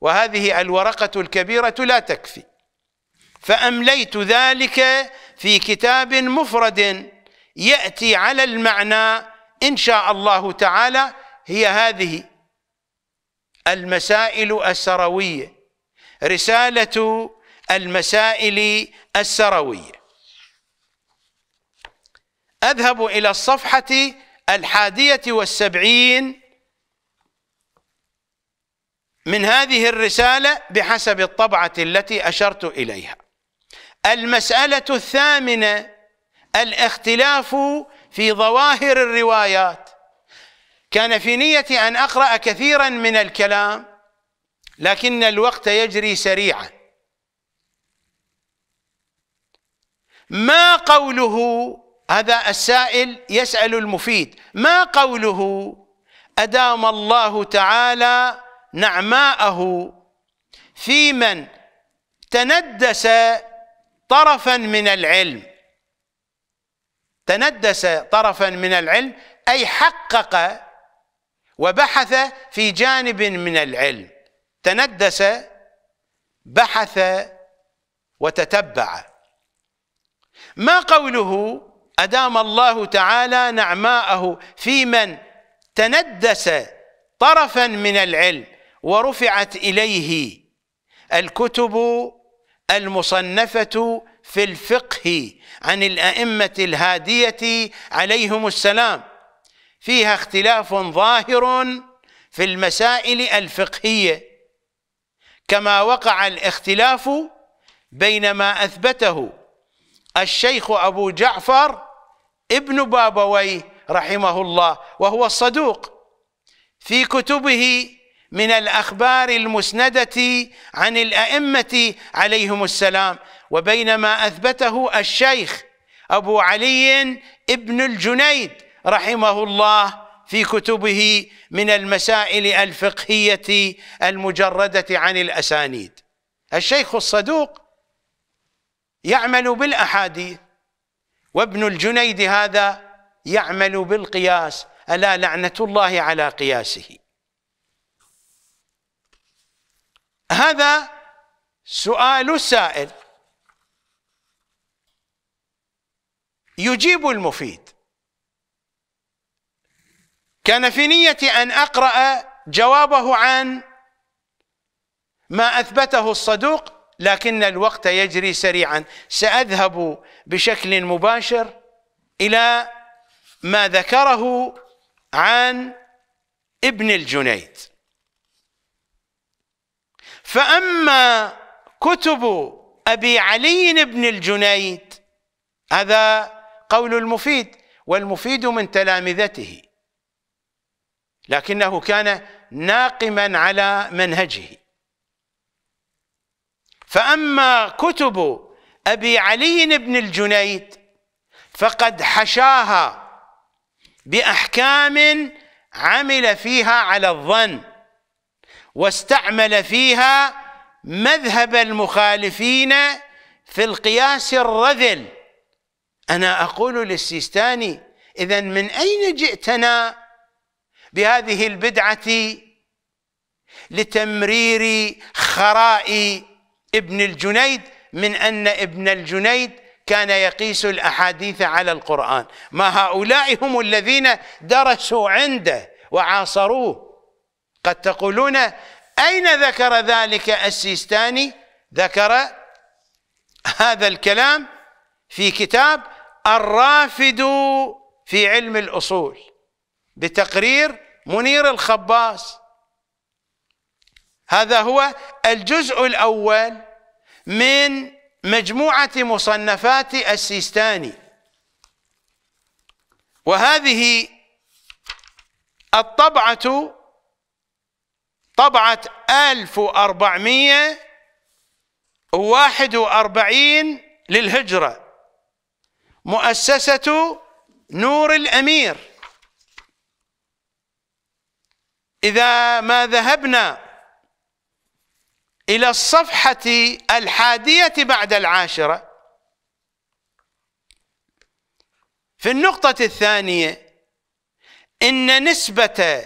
وهذه الورقة الكبيرة لا تكفي. فأمليت ذلك في كتاب مفرد يأتي على المعنى إن شاء الله تعالى هي هذه المسائل السروية رسالة المسائل السروية. أذهب إلى الصفحة الحادية والسبعين من هذه الرسالة بحسب الطبعة التي أشرت إليها. المسألة الثامنة الاختلاف في ظواهر الروايات. كان في نيتي أن أقرأ كثيرا من الكلام لكن الوقت يجري سريعا. ما قوله؟ هذا السائل يسأل المفيد. ما قوله؟ أدام الله تعالى نعماءه في من تندس طرفا من العلم. تندس طرفا من العلم أي حقق وبحث في جانب من العلم. تندس بحث وتتبع. ما قوله؟ أدام الله تعالى نعماءه في من تندس طرفا من العلم ورفعت إليه الكتب المصنفة في الفقه. عن الأئمة الهادية عليهم السلام. فيها اختلاف ظاهر في المسائل الفقهية كما وقع الاختلاف بين ما أثبته الشيخ أبو جعفر ابن بابويه رحمه الله وهو الصدوق. في كتبه من الأخبار المسندة عن الأئمة عليهم السلام وبين ما أثبته الشيخ أبو علي ابن الجنيد رحمه الله في كتبه من المسائل الفقهية المجردة عن الأسانيد. الشيخ الصدوق يعمل بالأحاديث وابن الجنيد هذا يعمل بالقياس ألا لعنة الله على قياسه. هذا سؤال السائل يجيب المفيد. كان في نيتي أن أقرأ جوابه عن ما أثبته الصدوق لكن الوقت يجري سريعا. سأذهب بشكل مباشر إلى ما ذكره عن ابن الجنيد. فأما كتب أبي علي بن الجنيد هذا قول المفيد والمفيد من تلامذته. لكنه كان ناقما على منهجه. فأما كتب أبي علي بن الجنيد فقد حشاها بأحكام عمل فيها على الظن واستعمل فيها مذهب المخالفين في القياس الرذل أنا أقول للسيستاني اذا من أين جئتنا بهذه البدعة لتمرير خراء ابن الجنيد من أن ابن الجنيد كان يقيس الأحاديث على القرآن؟ ما هؤلاء هم الذين درسوا عنده وعاصروه. قد تقولون أين ذكر ذلك السيستاني؟ ذكر هذا الكلام في كتاب الرافد في علم الأصول بتقرير منير الخباس. هذا هو الجزء الأول من مجموعة مصنفات السيستاني. وهذه الطبعة طبعة 1441 للهجرة. مؤسسة نور الأمير. إذا ما ذهبنا إلى الصفحة الحادية بعد العاشرة في النقطة الثانية إن نسبة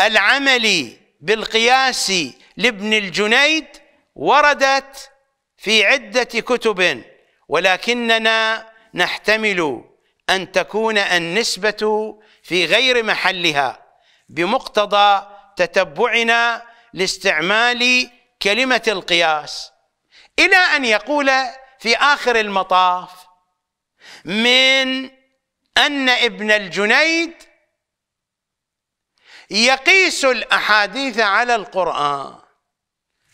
العمل بالقياس لابن الجنيد وردت في عدة كتب ولكننا نحتمل أن تكون النسبة في غير محلها بمقتضى تتبعنا لاستعمال كلمة القياس إلى أن يقول في آخر المطاف من أن ابن الجنيد يقيس الأحاديث على القرآن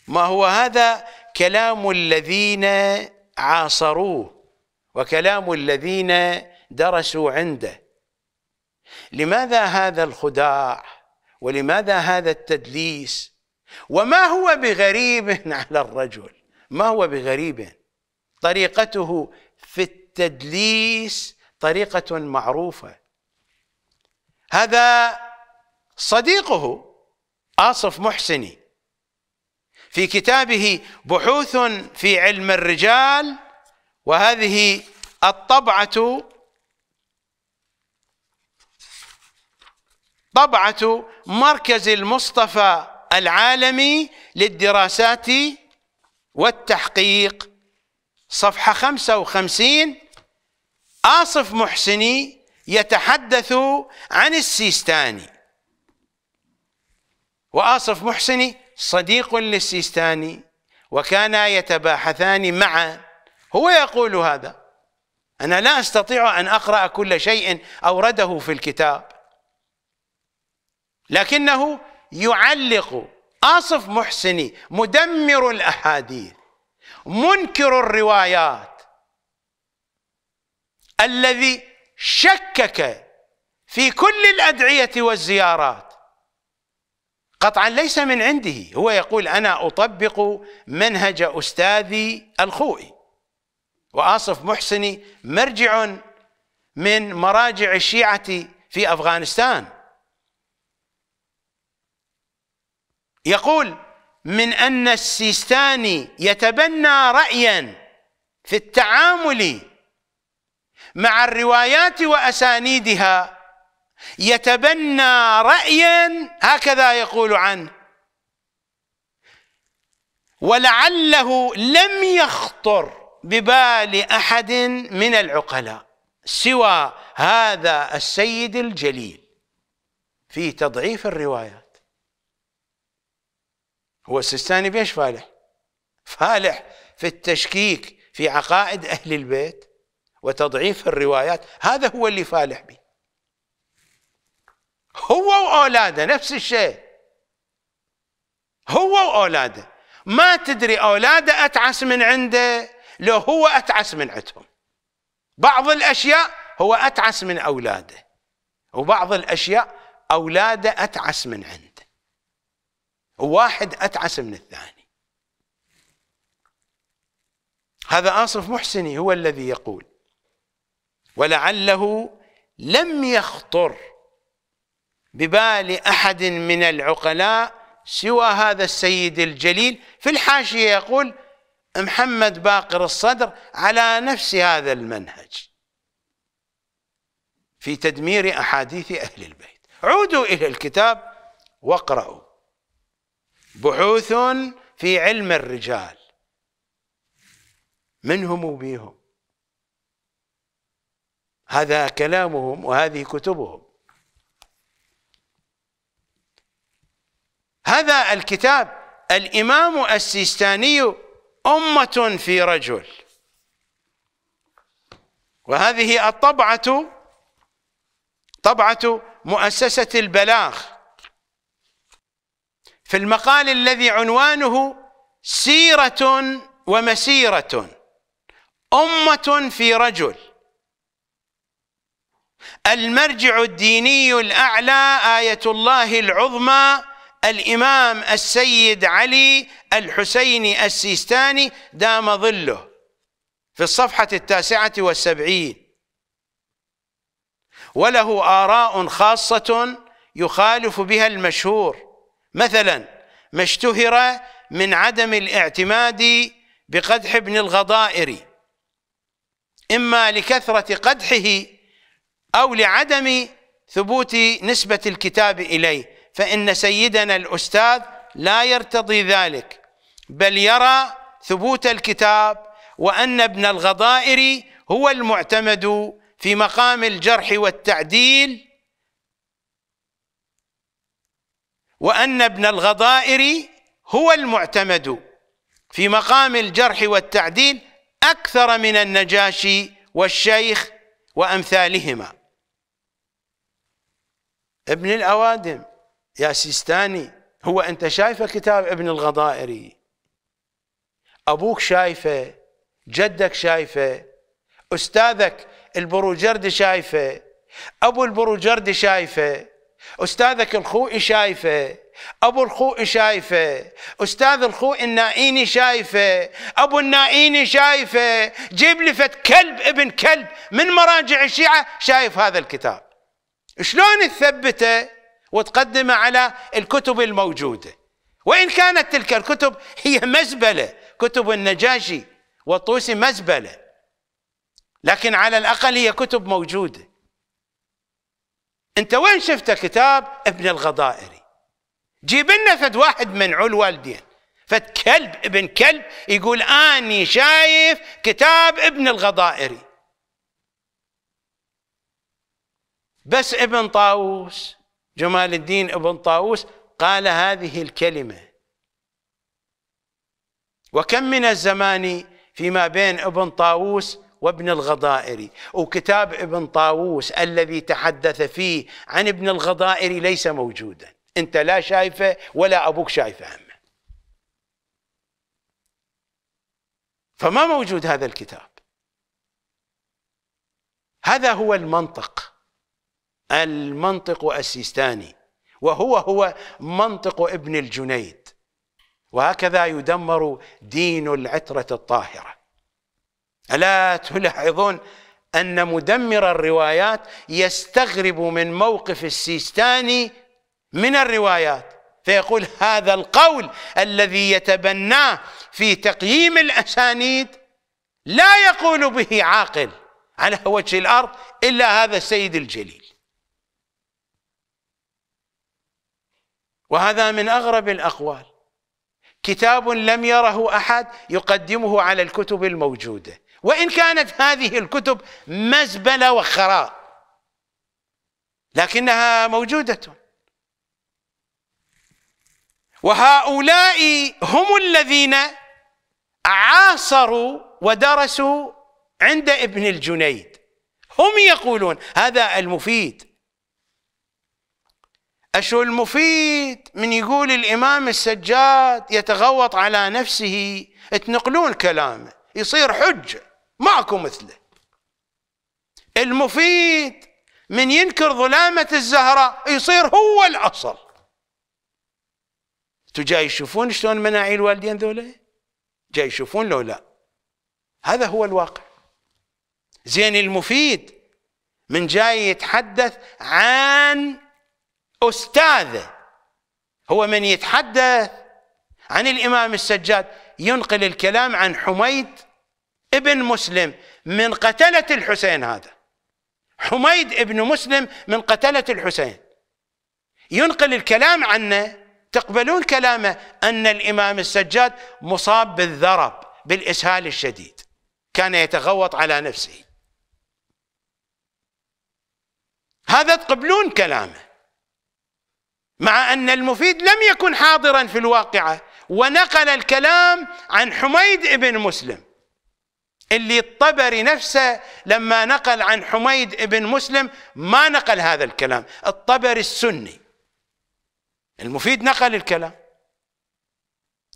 ما هو هذا كلام الذين عاصروه؟ وكلام الذين درسوا عنده. لماذا هذا الخداع؟ ولماذا هذا التدليس؟ وما هو بغريب على الرجل؟ ما هو بغريب؟ طريقته في التدليس طريقة معروفة. هذا صديقه آصف محسني. في كتابه بحوث في علم الرجال وهذه الطبعة طبعة مركز المصطفى العالمي للدراسات والتحقيق صفحة 55 آصف محسني يتحدث عن السيستاني. وآصف محسني صديق للسيستاني وكانا يتباحثان معا هو يقول هذا. أنا لا أستطيع أن أقرأ كل شيء أورده في الكتاب. لكنه يعلق آصف محسني مدمر الأحاديث منكر الروايات. الذي شكك في كل الأدعية والزيارات. قطعا ليس من عنده. هو يقول أنا أطبق منهج أستاذي الخوئي. وآصف محسني مرجع من مراجع الشيعة في أفغانستان. يقول من أن السيستاني يتبنى رأيا في التعامل مع الروايات وأسانيدها يتبنى رأيا هكذا يقول عنه. ولعله لم يخطر ببال أحد من العقلاء سوى هذا السيد الجليل في تضعيف الروايات. هو السيستاني بيش فالح؟ فالح في التشكيك في عقائد أهل البيت وتضعيف الروايات. هذا هو اللي فالح به. هو وأولاده نفس الشيء. هو وأولاده. ما تدري أولاده أتعس من عنده؟ لو هو أتعس من عندهم بعض الأشياء هو أتعس من أولاده وبعض الأشياء أولاده أتعس من عنده وواحد أتعس من الثاني. هذا آصف محسني هو الذي يقول ولعله لم يخطر ببال أحد من العقلاء سوى هذا السيد الجليل. في الحاشية يقول محمد باقر الصدر على نفس هذا المنهج في تدمير أحاديث أهل البيت. عودوا إلى الكتاب واقرأوا. بحوث في علم الرجال. منهم وبيهم. هذا كلامهم وهذه كتبهم. هذا الكتاب الإمام السيستاني أمة في رجل. وهذه الطبعة طبعة مؤسسة البلاغ. في المقال الذي عنوانه سيرة ومسيرة. أمة في رجل. المرجع الديني الأعلى آية الله العظمى الإمام السيد علي الحسيني السيستاني دام ظله في الصفحة التاسعة والسبعين. وله آراء خاصة يخالف بها المشهور. مثلا ما اشتهر من عدم الاعتماد بقدح ابن الغضائر إما لكثرة قدحه أو لعدم ثبوت نسبة الكتاب إليه. فإن سيدنا الأستاذ لا يرتضي ذلك بل يرى ثبوت الكتاب وأن ابن الغضائر هو المعتمد في مقام الجرح والتعديل وأن ابن الغضائر هو المعتمد في مقام الجرح والتعديل أكثر من النجاشي والشيخ وأمثالهما. ابن الأوادم. يا سيستاني هو أنت شايفه كتاب ابن الغضائري؟ أبوك شايفه؟ جدك شايفه؟ أستاذك البروجردي شايفه؟ أبو البروجردي شايفه؟ أستاذك الخوئي شايفه؟ أبو الخوئي شايفه؟ أستاذ الخوئي النائيني شايفه؟ أبو النائيني شايفه؟ جيب لي فت كلب ابن كلب من مراجع الشيعة شايف هذا الكتاب. شلون تثبته؟ وتقدمه على الكتب الموجودة. وإن كانت تلك الكتب هي مزبلة كتب النجاشي والطوسي مزبلة. لكن على الأقل هي كتب موجودة. أنت وين شفت كتاب ابن الغضائري؟ جيب لنا فد واحد من عول والدين فد كلب ابن كلب يقول أني شايف كتاب ابن الغضائري. بس ابن طاووس. جمال الدين ابن طاووس قال هذه الكلمة. وكم من الزمان فيما بين ابن طاووس وابن الغضائري. وكتاب ابن طاووس الذي تحدث فيه عن ابن الغضائري ليس موجودا. انت لا شايفه ولا أبوك شايفه همه فما موجود هذا الكتاب؟ هذا هو المنطق. المنطق السيستاني وهو هو منطق ابن الجنيد. وهكذا يدمر دين العترة الطاهرة. ألا تلاحظون أن مدمر الروايات يستغرب من موقف السيستاني من الروايات فيقول هذا القول الذي يتبناه في تقييم الأسانيد لا يقول به عاقل على وجه الأرض إلا هذا السيد الجليل. وهذا من أغرب الأقوال. كتاب لم يره أحد يقدمه على الكتب الموجودة. وإن كانت هذه الكتب مزبلة وخراء لكنها موجودة. وهؤلاء هم الذين عاصروا ودرسوا عند ابن الجنيد. هم يقولون هذا المفيد. أشو المفيد من يقول الإمام السجاد يتغوط على نفسه تنقلون كلامه يصير حجة ماكو مثله. المفيد من ينكر ظلامة الزهراء يصير هو الأصل. أنتوا جاي يشوفون شلون مناعي الوالدين ذولا؟ جاي يشوفون لو لا. هذا هو الواقع. زين المفيد من جاي يتحدث عن أستاذه هو من يتحدث عن الإمام السجاد ينقل الكلام عن حميد ابن مسلم من قتلة الحسين هذا. حميد ابن مسلم من قتلة الحسين. ينقل الكلام عنه تقبلون كلامه أن الإمام السجاد مصاب بالذرب بالإسهال الشديد. كان يتغوط على نفسه. هذا تقبلون كلامه. مع أن المفيد لم يكن حاضرا في الواقعة ونقل الكلام عن حميد بن مسلم. اللي الطبري نفسه لما نقل عن حميد بن مسلم ما نقل هذا الكلام الطبري السني. المفيد نقل الكلام.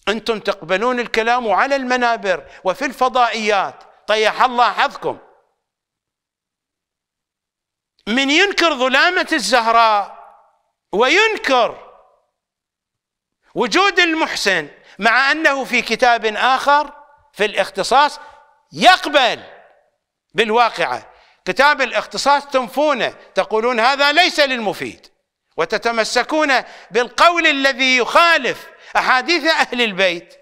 أنتم تقبلون الكلام على المنابر وفي الفضائيات. طيح الله حظكم. من ينكر ظلامة الزهراء وينكر وجود المحسن مع أنه في كتاب آخر في الاختصاص يقبل بالواقعة. كتاب الاختصاص تنفونه تقولون هذا ليس للمفيد وتتمسكون بالقول الذي يخالف أحاديث أهل البيت.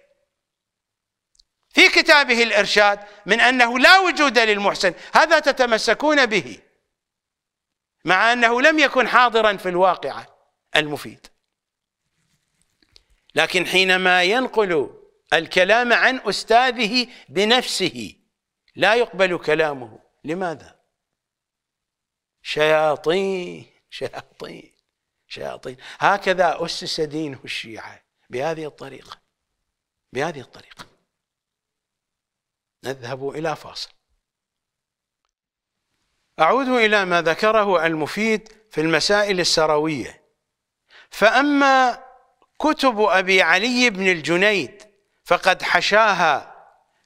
في كتابه الإرشاد من أنه لا وجود للمحسن هذا تتمسكون به مع أنه لم يكن حاضرا في الواقعة. المفيد. لكن حينما ينقل الكلام عن أستاذه بنفسه لا يقبل كلامه. لماذا؟ شياطين شياطين شياطين. هكذا أسس دينه الشيعة بهذه الطريقة بهذه الطريقة. نذهب إلى فاصل. أعود إلى ما ذكره المفيد في المسائل السروية. فأما كتب أبي علي بن الجنيد فقد حشاها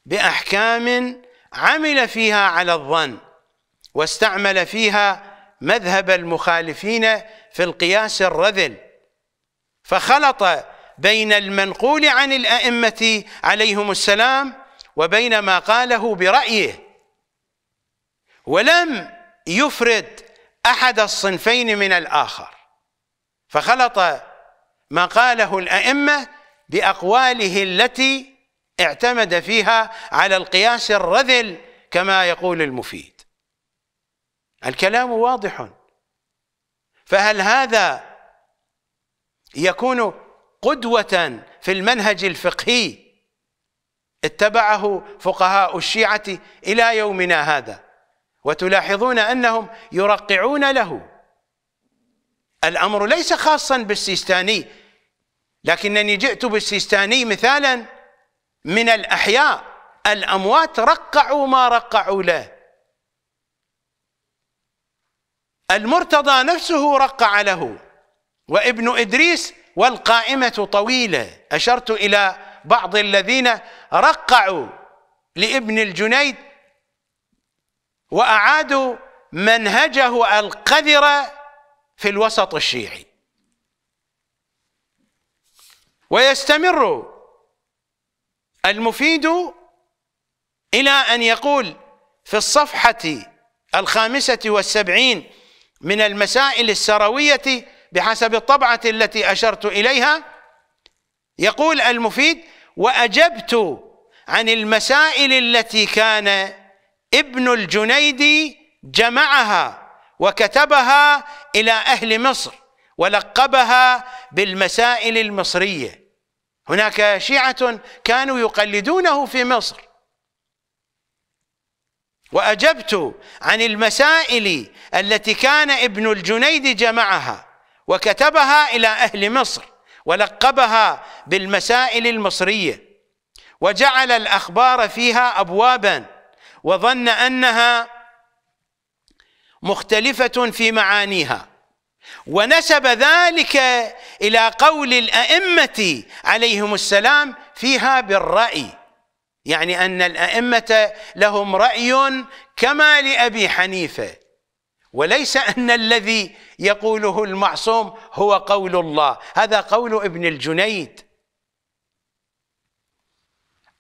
بأحكام عمل فيها على الظن واستعمل فيها مذهب المخالفين في القياس الرذل فخلط بين المنقول عن الأئمة عليهم السلام وبين ما قاله برأيه. ولم يفرد أحد الصنفين من الآخر. فخلط ما قاله الأئمة بأقواله التي اعتمد فيها على القياس الرذل كما يقول المفيد. الكلام واضح. فهل هذا يكون قدوة في المنهج الفقهي اتبعه فقهاء الشيعة إلى يومنا هذا؟ وتلاحظون أنهم يرقعون له. الأمر ليس خاصا بالسيستاني لكنني جئت بالسيستاني مثالا من الأحياء الأموات رقعوا ما رقعوا له. المرتضى نفسه رقع له وابن إدريس والقائمة طويلة. أشرت إلى بعض الذين رقعوا لابن الجنيد وأعادوا منهجه القذر في الوسط الشيعي. ويستمر المفيد إلى أن يقول في الصفحة الخامسة والسبعين من المسائل السرويه بحسب الطبعة التي أشرت إليها يقول المفيد وأجبت عن المسائل التي كان ابن الجنيدي جمعها وكتبها إلى أهل مصر ولقبها بالمسائل المصرية. هناك شيعة كانوا يقلدونه في مصر. وأجبت عن المسائل التي كان ابن الجنيد جمعها. وكتبها إلى أهل مصر ولقبها بالمسائل المصرية. وجعل الأخبار فيها ابوابا. وظن أنها مختلفة في معانيها. ونسب ذلك إلى قول الأئمة عليهم السلام فيها بالرأي. يعني أن الأئمة لهم رأي كما لأبي حنيفة. وليس أن الذي يقوله المعصوم هو قول الله. هذا قول ابن الجنيد.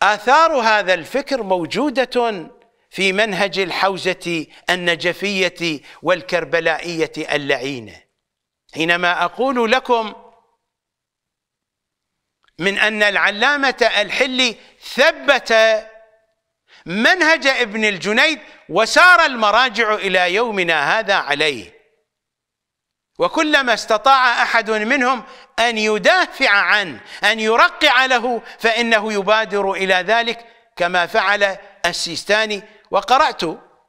آثار هذا الفكر موجودة في منهج الحوزة النجفية والكربلائية اللعينة. حينما أقول لكم من أن العلامة الحلي ثبت منهج ابن الجنيد وسار المراجع إلى يومنا هذا عليه. وكلما استطاع أحد منهم أن يدافع عنه أن يرقع له فإنه يبادر إلى ذلك كما فعل السيستاني وقرأت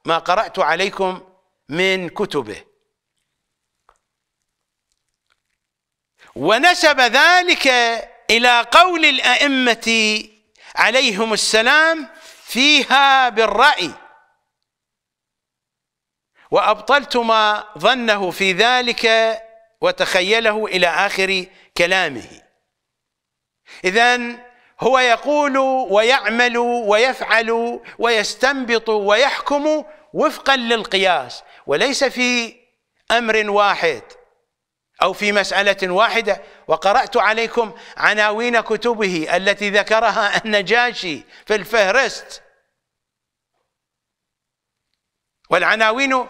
ما قرأت عليكم من كتبه. ونسب ذلك إلى قول الأئمة عليهم السلام فيها بالرأي. وأبطلت ما ظنه في ذلك وتخيله إلى آخر كلامه. اذا هو يقول ويعمل ويفعل ويستنبط ويحكم وفقا للقياس وليس في أمر واحد أو في مسألة واحدة. وقرأت عليكم عناوين كتبه التي ذكرها النجاشي في الفهرست. والعناوين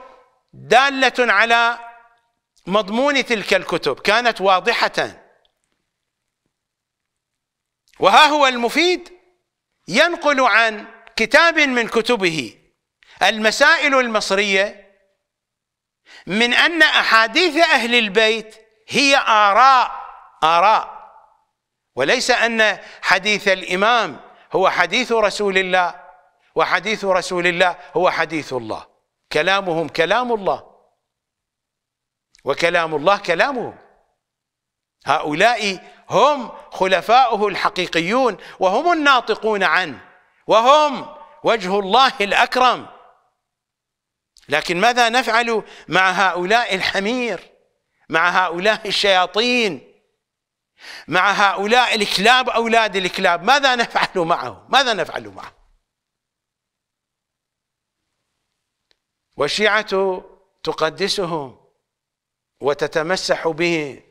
دالة على مضمون تلك الكتب كانت واضحة. وها هو المفيد؟ ينقل عن كتاب من كتبه المسائل المصرية من أن أحاديث أهل البيت هي آراء آراء. وليس أن حديث الإمام هو حديث رسول الله وحديث رسول الله هو حديث الله. كلامهم كلام الله. وكلام الله كلامهم. هؤلاء هم خلفاؤه الحقيقيون وهم الناطقون عنه وهم وجه الله الأكرم. لكن ماذا نفعل مع هؤلاء الحمير مع هؤلاء الشياطين مع هؤلاء الكلاب أولاد الكلاب؟ ماذا نفعل معه ماذا نفعل معه والشيعة تقدسهم وتتمسح بهم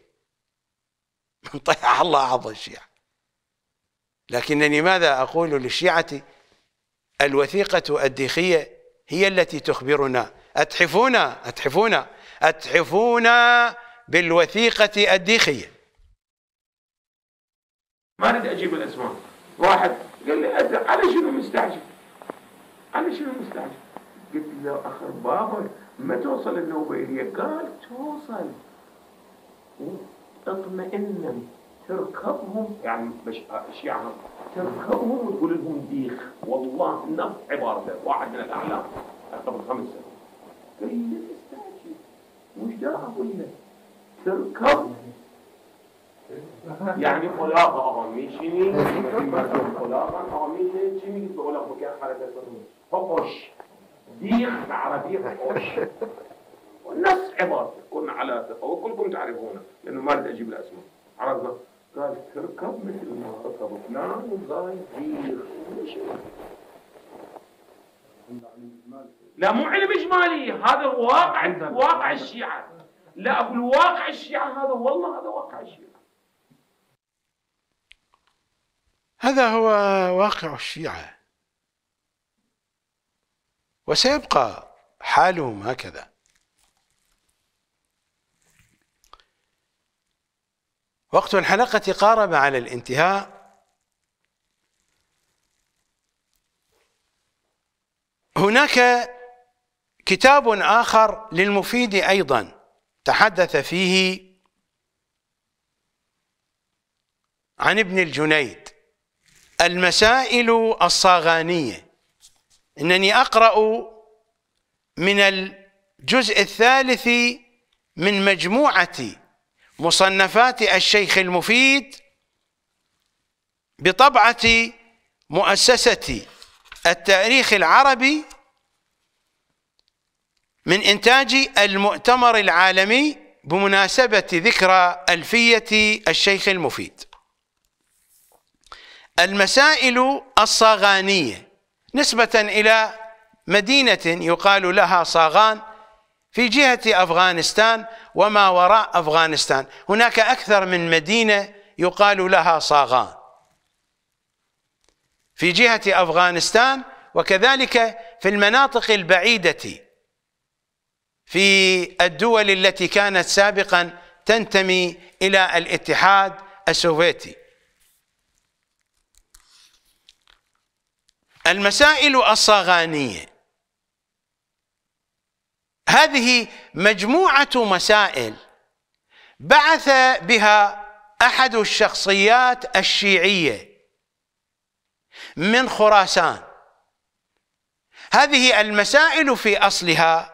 من طيح الله أعظم الشيعة. لكنني ماذا أقول للشيعة؟ الوثيقة الديخية هي التي تخبرنا. أتحفونا؟ أتحفونا. أتحفونا بالوثيقة الديخية. ما اريد أجيب الأسماء. واحد قال لي على شنو مستعجل؟ على شنو مستعجل؟ قلت له اخر بابا ما توصل النوبه الي قال توصل. اطمئنا تركبهم يعني مش الشيعة تركبهم وتقول لهم ديخ. والله نفس عبارته واحد من الأعلام. قبل خمس سنوات قال لي دا أقول لك تركب يعني خلاقه آقا میشینی مردم خلاقا آقا میشینی چی میگید به خلاق بکن حرکت کنید فقش. ديخ. عربي فقش. ونفس عبارته كنا على ثقة وكلكم تعرفونه لأنه ما أريد أجيب الأسماء. عرفنا؟ قال تركب مثل ما ركب فلان وقال ديخ لا مو علم إجمالي هذا واقع واقع الشيعة. لا أقول واقع الشيعة هذا والله هذا واقع الشيعة. هذا هو واقع الشيعة. وسيبقى حالهم هكذا. وقت الحلقة قارب على الانتهاء. هناك كتاب آخر للمفيد أيضا. تحدث فيه عن ابن الجنيد. المسائل الصاغانية. إنني أقرأ من الجزء الثالث من مجموعة مصنفات الشيخ المفيد بطبعة مؤسسة التاريخ العربي من إنتاج المؤتمر العالمي بمناسبة ذكرى ألفية الشيخ المفيد. المسائل الصاغانية نسبة إلى مدينة يقال لها صاغان في جهة أفغانستان وما وراء أفغانستان. هناك أكثر من مدينة يقال لها صاغان. في جهة أفغانستان وكذلك في المناطق البعيدة في الدول التي كانت سابقا تنتمي إلى الاتحاد السوفيتي. المسائل الصاغانية. هذه مجموعة مسائل بعث بها أحد الشخصيات الشيعية من خراسان. هذه المسائل في أصلها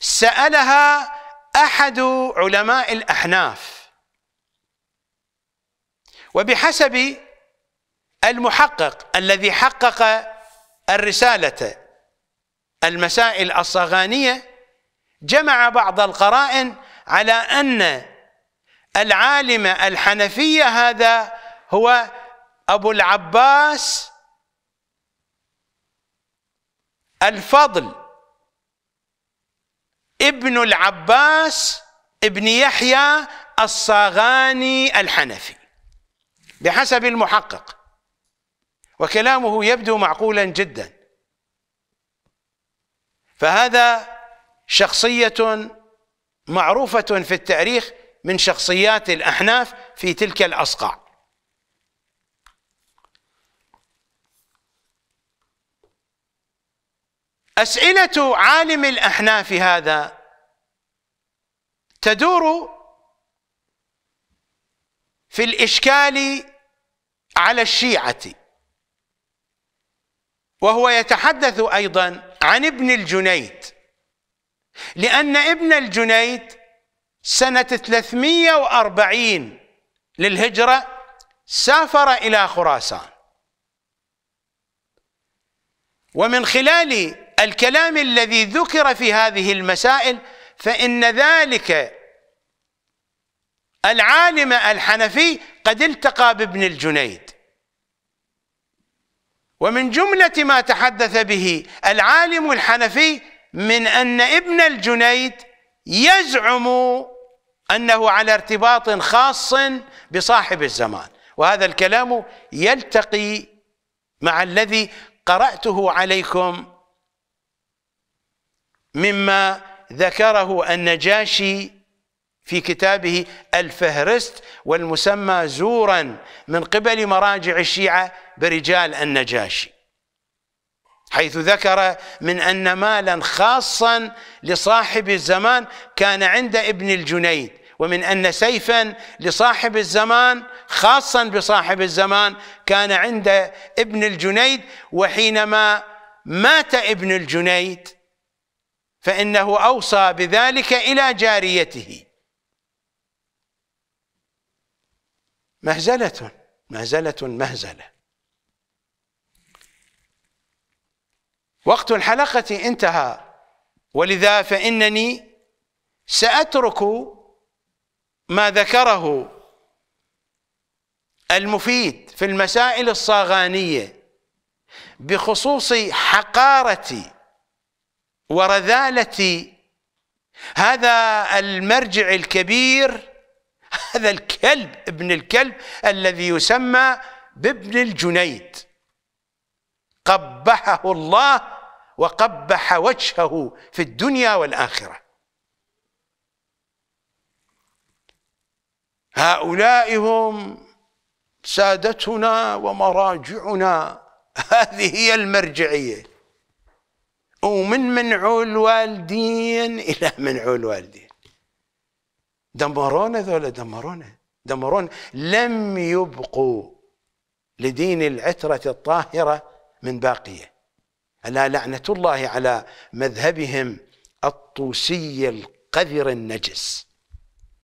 سألها أحد علماء الأحناف وبحسب المحقق الذي حقق الرسالة المسائل الصغانية جمع بعض القرائن على أن العالم الحنفية هذا هو أبو العباس الفضل ابن العباس ابن يحيى الصاغاني الحنفي بحسب المحقق وكلامه يبدو معقولا جدا. فهذا شخصية معروفة في التاريخ من شخصيات الأحناف في تلك الأصقاع أسئلة عالم الأحناف هذا تدور في الإشكال على الشيعة وهو يتحدث أيضا عن ابن الجنيد. لأن ابن الجنيد سنة 340 للهجرة سافر إلى خراسان. ومن خلال الكلام الذي ذكر في هذه المسائل فإن ذلك العالم الحنفي قد التقى بابن الجنيد. ومن جملة ما تحدث به العالم الحنفي من أن ابن الجنيد يزعم أنه على ارتباط خاص بصاحب الزمان وهذا الكلام يلتقي مع الذي قرأته عليكم مما ذكره النجاشي في كتابه الفهرست والمسمى زورا من قبل مراجع الشيعة برجال النجاشي. حيث ذكر من أن مالا خاصا لصاحب الزمان كان عند ابن الجنيد ومن أن سيفا لصاحب الزمان خاصا بصاحب الزمان كان عند ابن الجنيد وحينما مات ابن الجنيد فإنه أوصى بذلك إلى جاريته. مهزلة مهزلة مهزلة. وقت الحلقة انتهى. ولذا فإنني سأترك ما ذكره المفيد في المسائل الصاغانية بخصوص حقارة ورذالة هذا المرجع الكبير هذا الكلب ابن الكلب الذي يسمى بابن الجنيد. قبحه الله وقبح وجهه في الدنيا والآخرة. هؤلاء هم سادتنا ومراجعنا. هذه هي المرجعية. ومن منعوا الوالدين إلى منعوا الوالدين. دمرونا ذولا دمرونا دمرونا. لم يبقوا لدين العترة الطاهرة من باقية. ألا لعنة الله على مذهبهم الطوسي القذر النجس.